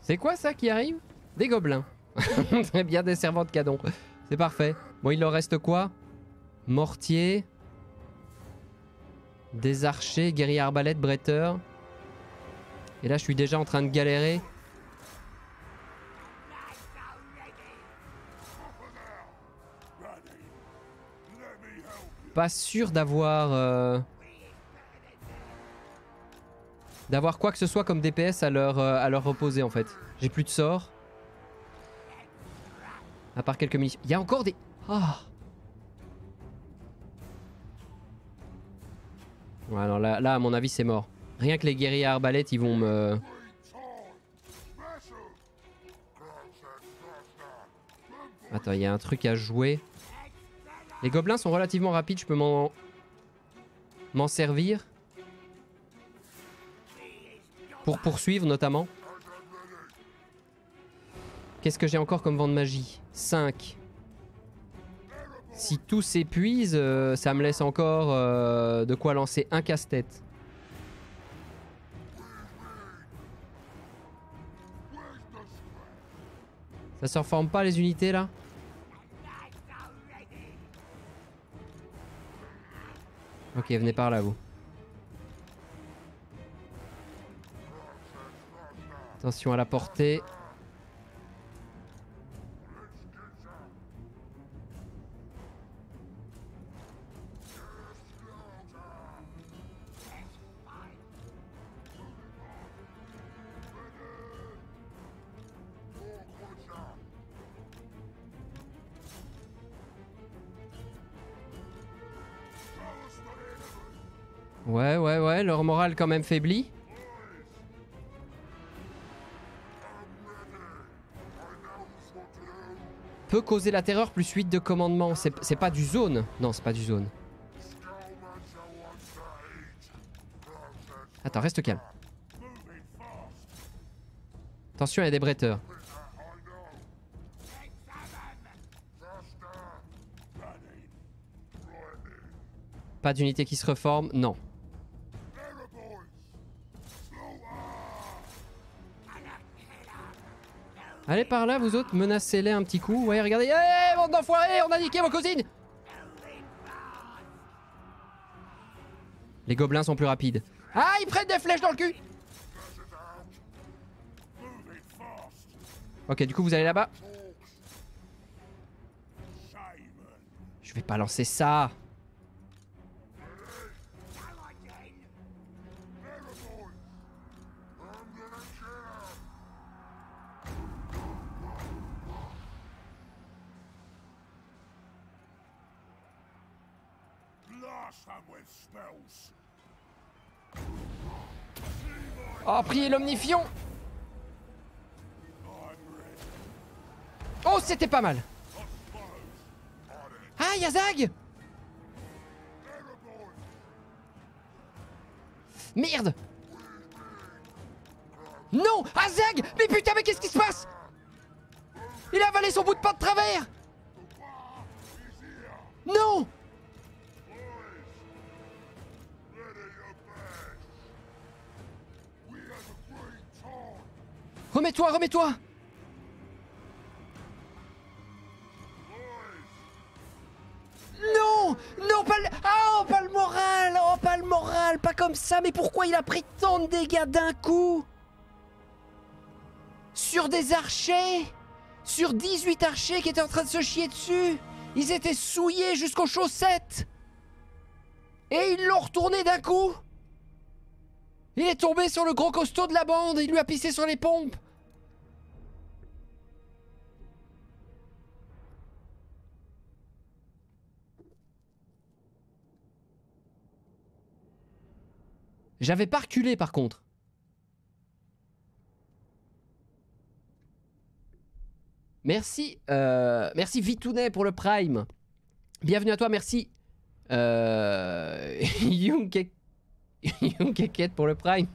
C'est quoi ça qui arrive? Des gobelins. Très bien, des servants de canon. C'est parfait. Bon, il leur reste quoi? Mortier. Des archers, guerriers arbalètes, bretteurs. Et là, je suis déjà en train de galérer. Pas sûr d'avoir... euh, D'avoir quoi que ce soit comme DPS à leur, euh, à leur reposer en fait. J'ai plus de sorts. À part quelques munitions. Il y a encore des... Ah non, là, là, à mon avis, c'est mort. Rien que les guerriers arbalètes, ils vont me... Attends, il y a un truc à jouer. Les gobelins sont relativement rapides, je peux m'en... servir. Pour poursuivre, notamment. Qu'est-ce que j'ai encore comme vent de magie? 5. Si tout s'épuise, euh, ça me laisse encore euh, de quoi lancer un casse-tête. Ça se reforme pas les unités là? Ok, venez par là vous. Attention à la portée. Leur morale quand même faiblit. Peut causer la terreur plus 8 de commandement. C'est pas du zone. Non, c'est pas du zone. Attends, reste calme. Attention, il y a des bretteurs. Pas d'unité qui se reforme Non. Allez par là, vous autres, menacez-les un petit coup. Ouais, regardez. Hé, bande d'enfoirés, on a niqué vos cousines Les gobelins sont plus rapides. Ah, ils prennent des flèches dans le cul Ok, du coup, vous allez là-bas. Je vais pas lancer ça. Oh, priez l'omnifion Oh, c'était pas mal. Ah, Yazag. Merde. Non Azag. Mais putain, mais qu'est-ce qui se passe? Il a avalé son bout de pain de travers. Non Remets-toi, remets-toi. Non Non, pas le... Oh, pas le moral Oh, pas le moral Pas comme ça Mais pourquoi il a pris tant de dégâts d'un coup? Sur des archers Sur 18 archers qui étaient en train de se chier dessus Ils étaient souillés jusqu'aux chaussettes. Et ils l'ont retourné d'un coup. Il est tombé sur le gros costaud de la bande Il lui a pissé sur les pompes J'avais pas reculé par contre. Merci, euh, merci Vitounet pour le Prime. Bienvenue à toi, merci. Euh, pour le Prime.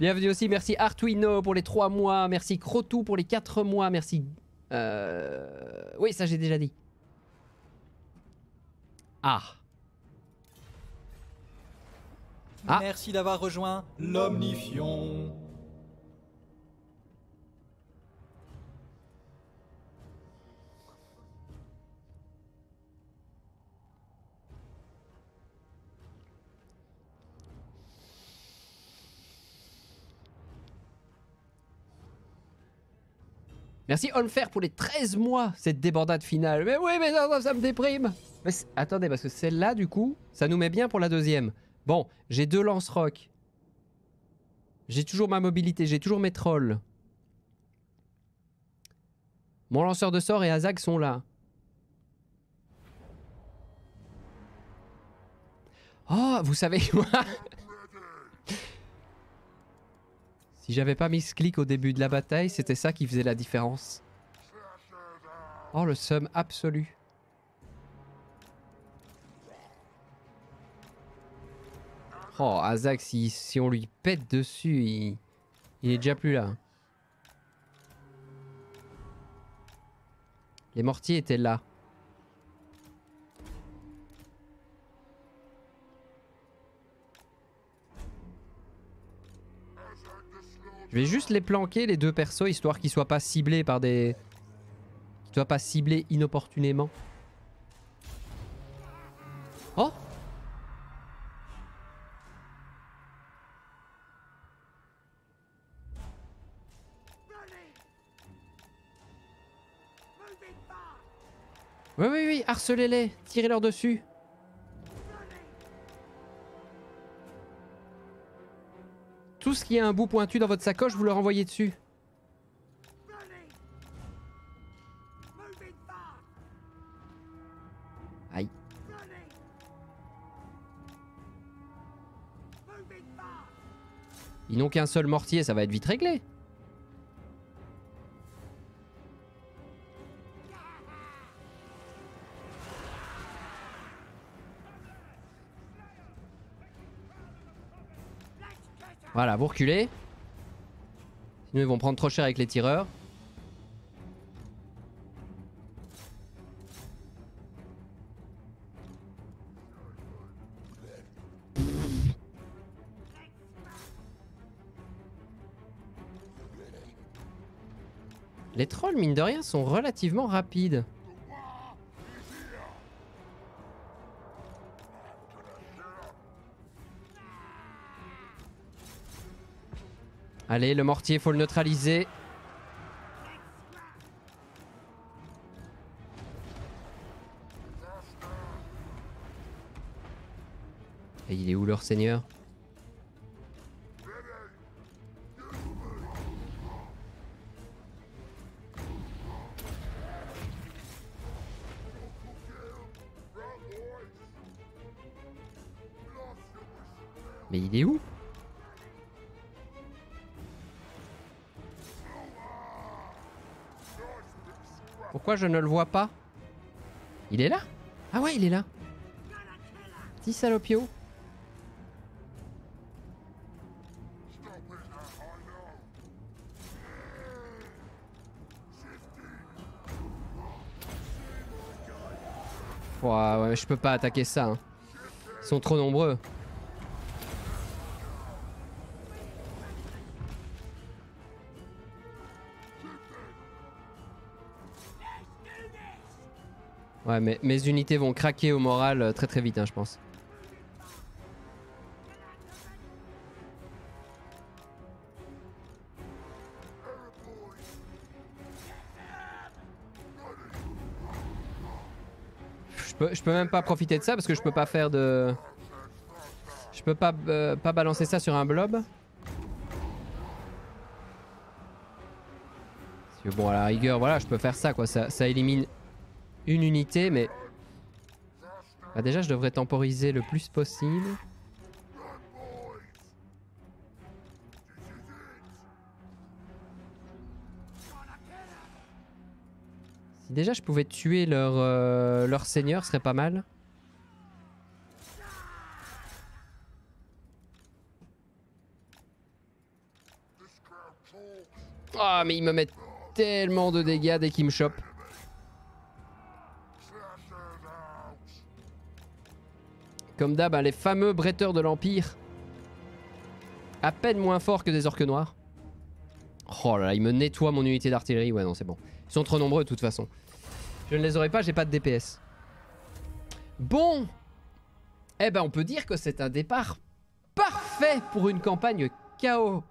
Bienvenue aussi, merci Artuino pour les 3 mois, merci Crotou pour les 4 mois, merci... Euh... Oui, ça j'ai déjà dit. Ah. Ah. Merci d'avoir rejoint l'Omnifion. Merci Onfer pour les 13 mois, cette débandade finale. Mais oui, mais ça, ça me déprime. Mais attendez, parce que celle-là, du coup, ça nous met bien pour la deuxième. Bon, j'ai deux lance-rocs. J'ai toujours ma mobilité, j'ai toujours mes trolls. Mon lanceur de sort et Azag sont là. Oh, vous savez quoi? Si j'avais pas mis ce clic au début de la bataille, c'était ça qui faisait la différence. Oh, le sum absolu. Oh, Azak, si, on lui pète dessus, il, il est déjà plus là. Les mortiers étaient là. Je vais juste les planquer, les deux persos, histoire qu'ils soient pas ciblés par des... Qu'ils soient pas ciblés inopportunément. Harcelez-les, tirez-leur dessus. Tout ce qui a un bout pointu dans votre sacoche, vous leur envoyez dessus. Aïe. Ils n'ont qu'un seul mortier, ça va être vite réglé. Voilà, vous reculez. Sinon ils vont prendre trop cher avec les tireurs. Les trolls, mine de rien, sont relativement rapides. Allez, le mortier, faut le neutraliser. Et il est où leur seigneur? Mais il est où? Je ne le vois pas Il est là Ah ouais, il est là. Petit salopio. Je peux pas attaquer ça. hein. Ils sont trop nombreux. Mes unités vont craquer au moral euh, très très vite, hein, je pense. Je peux, même pas profiter de ça parce que je peux pas faire de... Je peux pas, euh, pas balancer ça sur un blob. Bon, à la rigueur, voilà, je peux faire ça quoi. Ça élimine une unité, mais... Bah, déjà, je devrais temporiser le plus possible. Si déjà je pouvais tuer leur, euh, leur seigneur, serait pas mal. Ah, mais ils me mettent tellement de dégâts dès qu'ils me chopent. Comme d'hab, hein, les fameux bretteurs de l'Empire. À peine moins forts que des orques noirs. Oh là là, ils me nettoient mon unité d'artillerie. Ouais, non, c'est bon. Ils sont trop nombreux de toute façon. Je ne les aurai pas, j'ai pas de DPS. Bon Eh ben, on peut dire que c'est un départ parfait pour une campagne KO.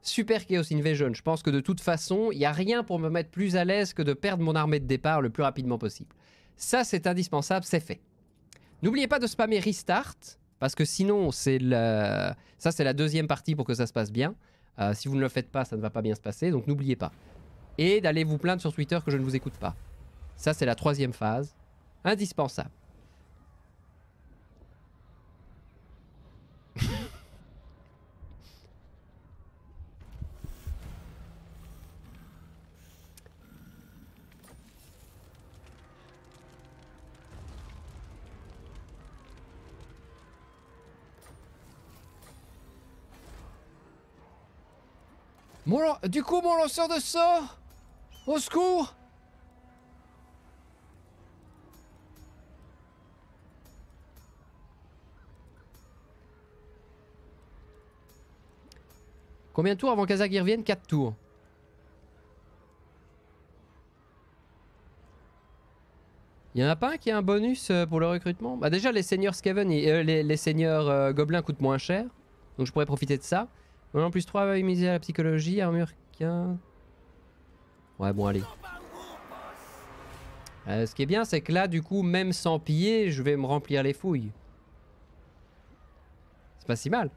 Super Chaos Invasion. Je pense que de toute façon, il n'y a rien pour me mettre plus à l'aise que de perdre mon armée de départ le plus rapidement possible. Ça, c'est indispensable, c'est fait. N'oubliez pas de spammer Restart, parce que sinon, c'est la... ça c'est la deuxième partie pour que ça se passe bien. Euh, si vous ne le faites pas, ça ne va pas bien se passer, donc n'oubliez pas. Et d'aller vous plaindre sur Twitter que je ne vous écoute pas. Ça, c'est la troisième phase. Indispensable. Du coup, mon lanceur de sort Au secours Combien de tours avant qu'Azag y revienne? 4 tours. Il y a pas un qui a un bonus euh, pour le recrutement? Bah déjà les seigneurs Skaven, et, euh, les, les seigneurs euh, gobelins coûtent moins cher. Donc je pourrais profiter de ça. En plus 3 va miser à la psychologie, armure 15. Ouais bon allez. Euh, ce qui est bien c'est que là du coup même sans piller je vais me remplir les fouilles. C'est pas si mal.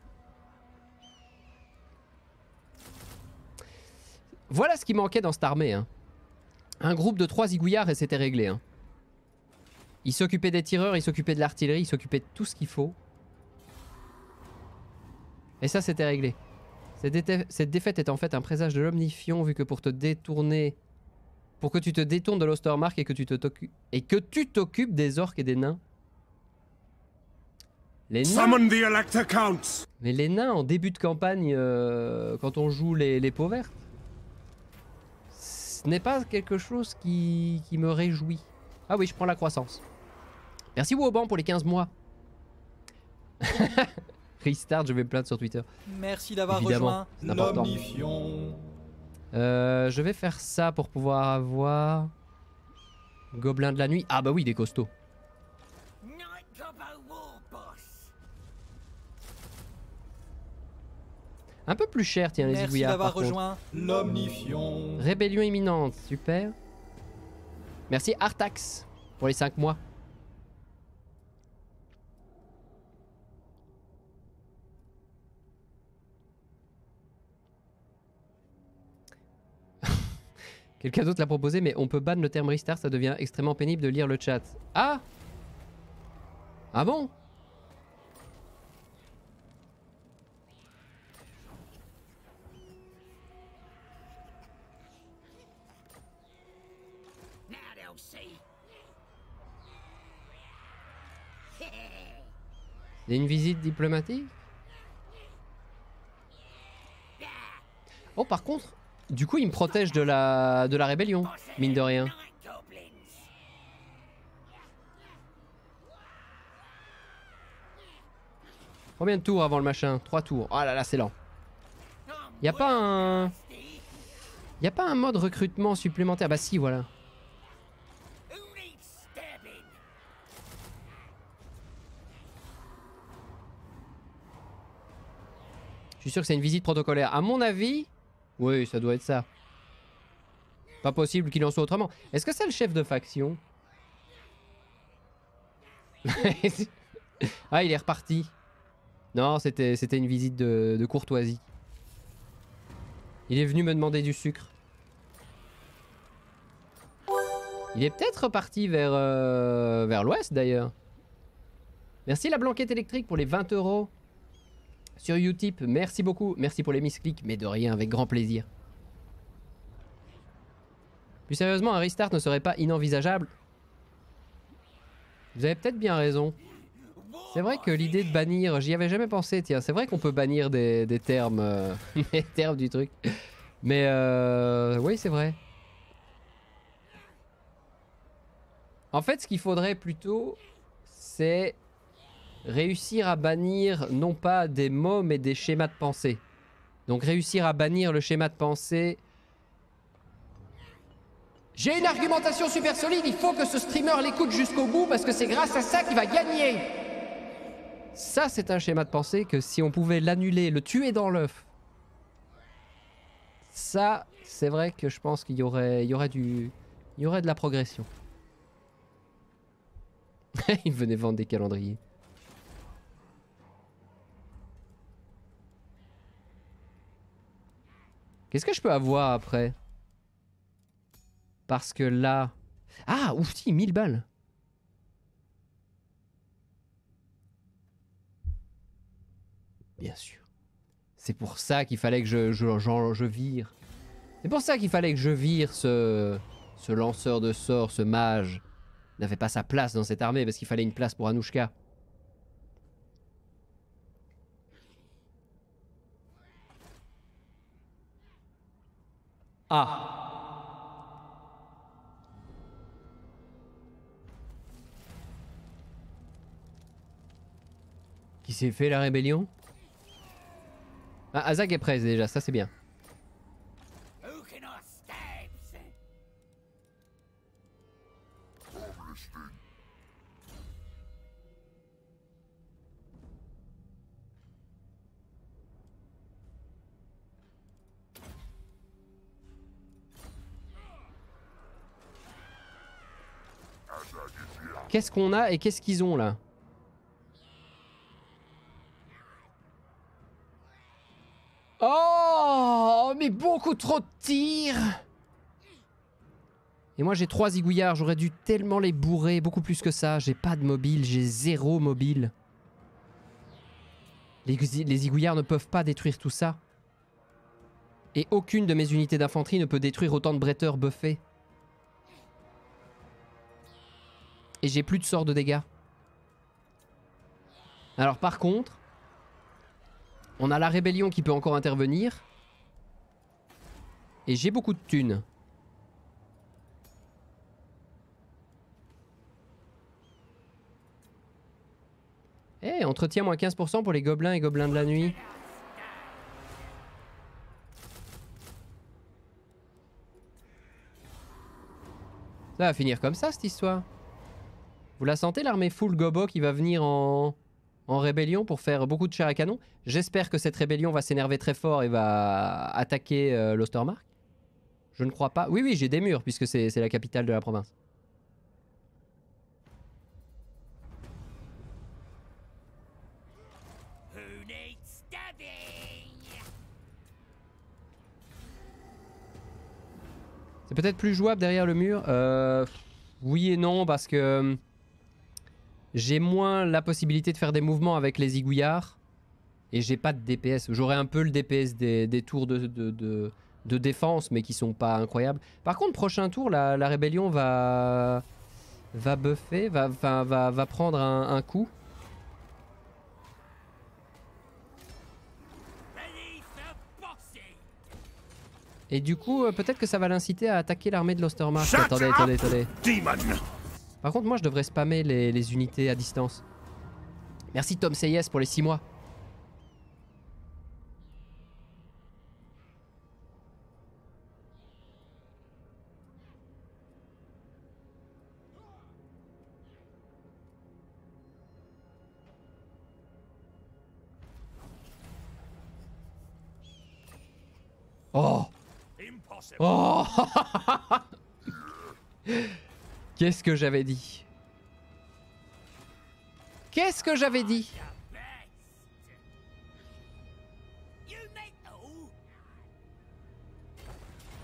Voilà ce qui manquait dans cette armée. hein. Un groupe de 3 zigouillards et c'était réglé. Hein. Ils s'occupaient des tireurs, ils s'occupaient de l'artillerie, ils s'occupaient de tout ce qu'il faut. Et ça c'était réglé. Cette, défaite est en fait un présage de l'omnifion vu que pour te détourner... Pour que tu te détournes de l'Ostermark et que tu te et que tu t'occupes des orques et des nains. Les nains Summon the Elector Counts! mais les nains en début de campagne, euh, quand on joue les, les peaux vertes, ce n'est pas quelque chose qui, qui me réjouit. Ah oui, je prends la croissance. Merci Woban pour les 15 mois. Restart, je vais me plaindre sur Twitter. Merci d'avoir rejoint l'Omnifion. Euh, je vais faire ça pour pouvoir avoir... Gobelin de la nuit. Ah bah oui, des costauds. Un peu plus cher, tiens, les Merci zigouillards. d'avoir rejoint l'Omnifion. Rébellion imminente, super. Merci Artax pour les 5 mois. Quelqu'un d'autre l'a proposé, mais on peut ban le terme restart, ça devient extrêmement pénible de lire le chat. Ah! Ah bon? Il une visite diplomatique? Oh par contre, du coup, il me protège de la, de la rébellion, mine de rien. Combien de tours avant le machin Trois tours. Oh là là, c'est lent. Y a pas un... Y a pas un mode recrutement supplémentaire? Bah si, voilà. Je suis sûr que c'est une visite protocolaire. À mon avis, oui, ça doit être ça. Pas possible qu'il en soit autrement. Est-ce que c'est le chef de faction? Ah, il est reparti. Non, c'était une visite de, courtoisie. Il est venu me demander du sucre. Il est peut-être reparti vers, euh, vers l'ouest d'ailleurs. Merci la blanquette électrique pour les 20 euros. Sur Utip, merci beaucoup. Merci pour les misclics, mais de rien, avec grand plaisir. Plus sérieusement, un restart ne serait pas inenvisageable? Vous avez peut-être bien raison. C'est vrai que l'idée de bannir, j'y avais jamais pensé, tiens. C'est vrai qu'on peut bannir des, termes, euh, des termes du truc. Mais euh, oui, c'est vrai. En fait, ce qu'il faudrait plutôt, c'est réussir à bannir non pas des mots, mais des schémas de pensée. Donc réussir à bannir le schéma de pensée. J'ai une argumentation super solide, il faut que ce streamer l'écoute jusqu'au bout parce que c'est grâce à ça qu'il va gagner. Ça, c'est un schéma de pensée que si on pouvait l'annuler, le tuer dans l'œuf, ça, c'est vrai que je pense qu'il y aurait, il y aurait du, il y aurait de la progression. il venait vendre des calendriers. Qu'est-ce que je peux avoir après? Parce que là... Ah, ouf, si, 1000 balles. Bien sûr. C'est pour ça qu'il fallait que je, je, vire. C'est pour ça qu'il fallait que je vire ce, ce lanceur de sorts, ce mage. N'avait pas sa place dans cette armée parce qu'il fallait une place pour Anushka. Ah. Qui s'est fait la rébellion? Ah, Azag est prêt déjà, ça c'est bien. Qu'est-ce qu'on a et qu'est-ce qu'ils ont là Oh Mais beaucoup trop de tirs Et moi j'ai trois igouillards, j'aurais dû tellement les bourrer, beaucoup plus que ça. J'ai pas de mobile, j'ai zéro mobile. Les, les igouillards ne peuvent pas détruire tout ça. Et aucune de mes unités d'infanterie ne peut détruire autant de bretteurs buffés. Et j'ai plus de sorts de dégâts. Alors par contre, on a la rébellion qui peut encore intervenir. Et j'ai beaucoup de thunes. Eh, entretien moins 15% pour les gobelins et gobelins de la nuit. Ça va finir comme ça cette histoire. Vous la sentez l'armée full gobo qui va venir en, en rébellion pour faire beaucoup de chair à canon? J'espère que cette rébellion va s'énerver très fort et va attaquer euh, l'Ostermark. Je ne crois pas. Oui, oui, j'ai des murs puisque c'est la capitale de la province. C'est peut-être plus jouable derrière le mur. Euh, oui et non parce que j'ai moins la possibilité de faire des mouvements avec les igouillards. Et j'ai pas de DPS. J'aurais un peu le DPS des, tours de, de, défense, mais qui sont pas incroyables. Par contre, prochain tour, la, rébellion va. va buffer, va, va, va, prendre un, coup. Et du coup, euh, peut-être que ça va l'inciter à attaquer l'armée de l'Ostermark. Attendez, attendez, attendez. Par contre, moi, je devrais spammer les, unités à distance. Merci Tom Sayes pour les 6 mois. Oh Impossible! Oh Qu'est-ce que j'avais dit Qu'est-ce que j'avais dit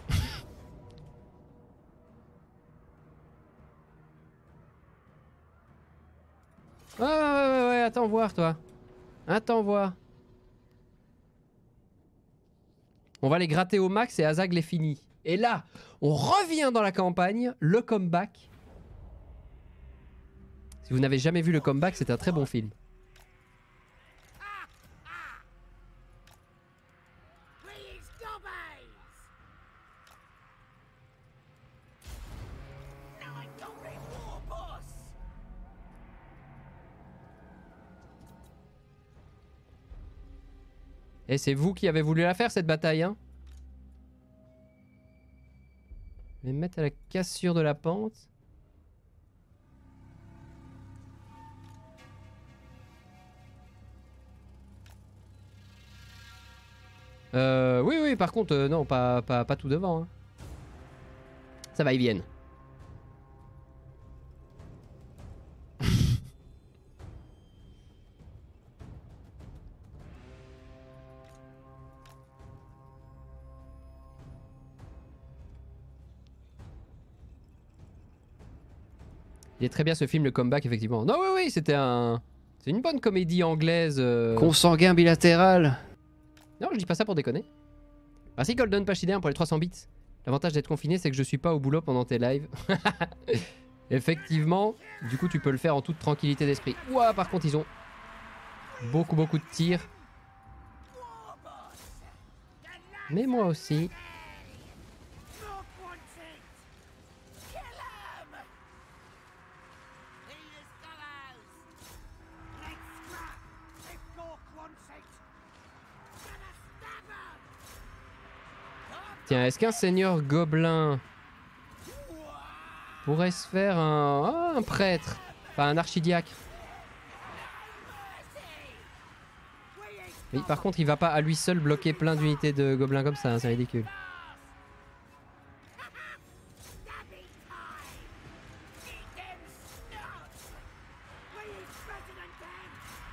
Ouais, ouais, ouais, ouais, attends voir, toi. Attends voir. On va les gratter au max et Azag les finit. Et là, on revient dans la campagne, le comeback. Si vous n'avez jamais vu le comeback, c'est un très bon film. Et c'est vous qui avez voulu la faire cette bataille, hein? Je vais me mettre à la cassure de la pente. Euh, oui, oui, par contre, euh, non, pas, pas, pas tout devant. hein. Ça va, ils viennent. Il est très bien ce film, le comeback, effectivement. Non, oui, oui, c'était un. C'est une bonne comédie anglaise. Euh... Consanguin bilatéral. Non, je dis pas ça pour déconner. Merci Golden Pachidéen pour les 300 bits. L'avantage d'être confiné, c'est que je suis pas au boulot pendant tes lives. Effectivement, du coup, tu peux le faire en toute tranquillité d'esprit. Ouah, par contre, ils ont beaucoup, beaucoup de tirs. Mais moi aussi. Tiens, est-ce qu'un seigneur gobelin pourrait se faire un, ah, un prêtre? Enfin, un archidiacre Oui, par contre, il va pas à lui seul bloquer plein d'unités de gobelins comme ça, hein, c'est ridicule.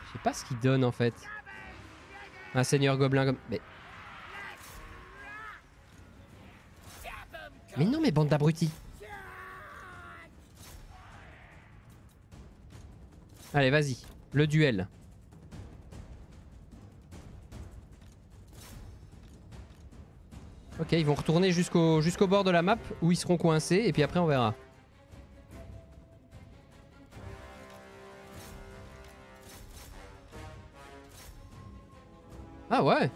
Je sais pas ce qu'il donne en fait. Un seigneur gobelin comme. Mais non, mais bande d'abrutis Allez, vas-y. Le duel. Ok, ils vont retourner jusqu'au jusqu'au bord de la map où ils seront coincés et puis après on verra. Ah ouais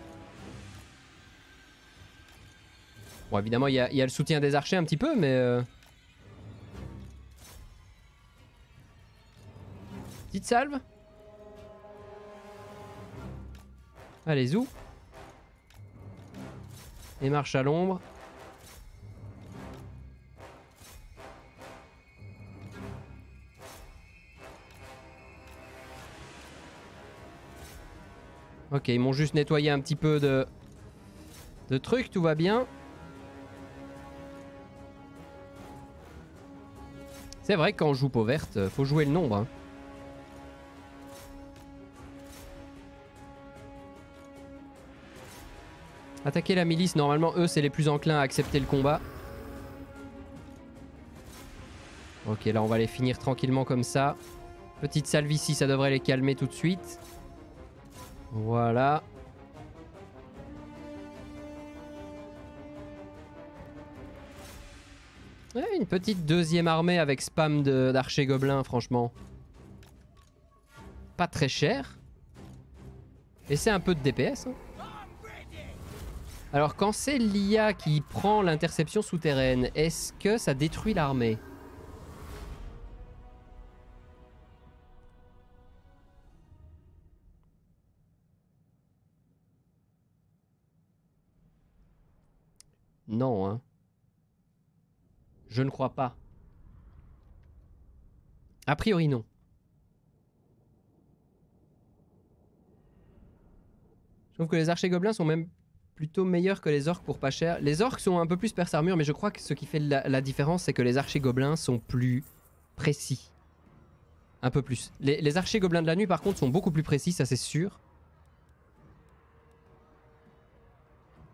Bon évidemment il y, a- le soutien des archers un petit peu mais... euh, Petite salve. Allez, zou. Et marche à l'ombre. Ok, ils m'ont juste nettoyé un petit peu de, de trucs, tout va bien. C'est vrai que quand on joue peau verte, faut jouer le nombre. hein. Attaquer la milice, normalement, eux, c'est les plus enclins à accepter le combat. Ok, là, on va les finir tranquillement comme ça. Petite salve ici, ça devrait les calmer tout de suite. Voilà. Une petite deuxième armée avec spam d'archers gobelins, franchement. Pas très cher. Et c'est un peu de DPS. hein. Alors, quand c'est l'IA qui prend l'interception souterraine, est-ce que ça détruit l'armée? Je ne crois pas. A priori, non. Je trouve que les archers gobelins sont même plutôt meilleurs que les orques pour pas cher. Les orques sont un peu plus perce armure, mais je crois que ce qui fait la, différence, c'est que les archers gobelins sont plus précis. Un peu plus. Les, les archers gobelins de la nuit, par contre, sont beaucoup plus précis, ça c'est sûr.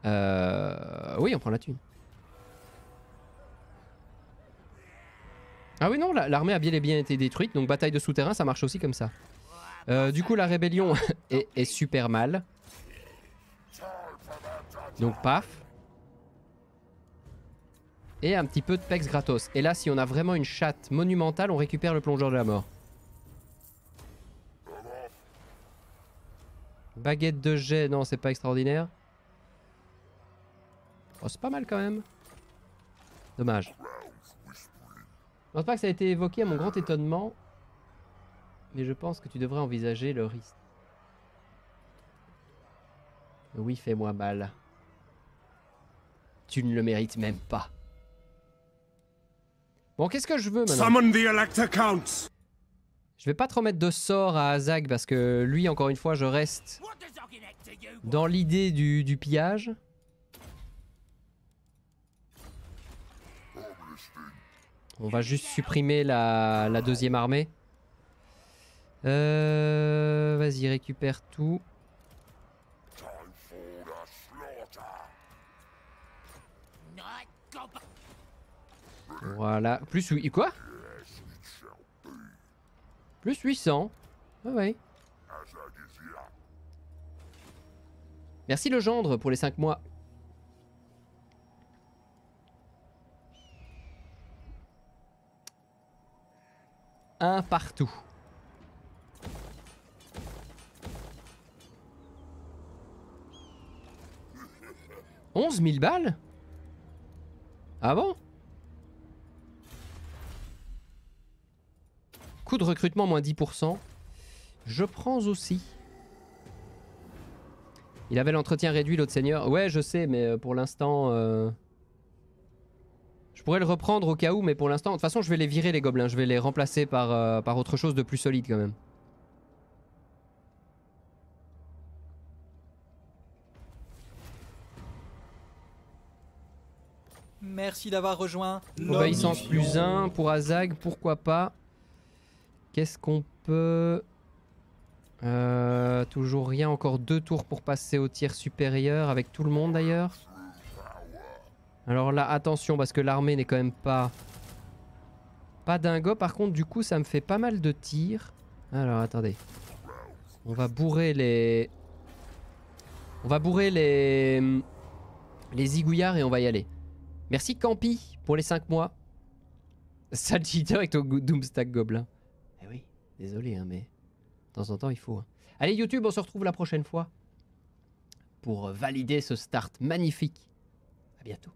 Euh... Oui, on prend la thune. Ah oui, non, la- l'armée a bien et bien été détruite, donc bataille de souterrain, ça marche aussi comme ça. Euh, du coup, la rébellion est, est super mal. Donc, paf. Et un petit peu de pex gratos. Et là, si on a vraiment une chatte monumentale, on récupère le plongeur de la mort. Baguette de jet, non, c'est pas extraordinaire. Oh, c'est pas mal quand même. Dommage. Je pense pas que ça a été évoqué à mon grand étonnement. Mais je pense que tu devrais envisager le risque. Oui, fais-moi mal. Tu ne le mérites même pas. Bon, qu'est-ce que je veux maintenant? Summon the Elector Counts! Je vais pas trop mettre de sort à Azag parce que lui, encore une fois, je reste dans l'idée du, du pillage. On va juste supprimer la, deuxième armée. Euh, Vas-y, récupère tout. Voilà. Plus oui. Quoi? Plus 800. Ah ouais. Merci le gendre pour les 5 mois. Un partout. Onze mille balles? Ah bon? Coût de recrutement moins 10%. Je prends aussi. Il avait l'entretien réduit, l'autre seigneur. Ouais, je sais, mais euh, pour l'instant... euh, Je pourrais le reprendre au cas où, mais pour l'instant... De toute façon, je vais les virer, les gobelins. Je vais les remplacer par, euh, par autre chose de plus solide, quand même. Merci d'avoir rejoint Obéissance plus l'Omnifion. 1 pour Azag, pourquoi pas. Qu'est-ce qu'on peut... Euh, toujours rien, encore deux tours pour passer au tir supérieur, avec tout le monde d'ailleurs. Alors là, attention, parce que l'armée n'est quand même pas... Pas dingo, par contre, du coup, ça me fait pas mal de tirs. Alors, attendez. On va bourrer les... On va bourrer les... Les zigouillards et on va y aller. Merci Campi pour les 5 mois. Sale cheater avec ton Doomstack Gobelin. Eh oui, désolé, hein, mais de temps en temps il faut. hein. Allez YouTube, on se retrouve la prochaine fois pour valider ce start magnifique. À bientôt.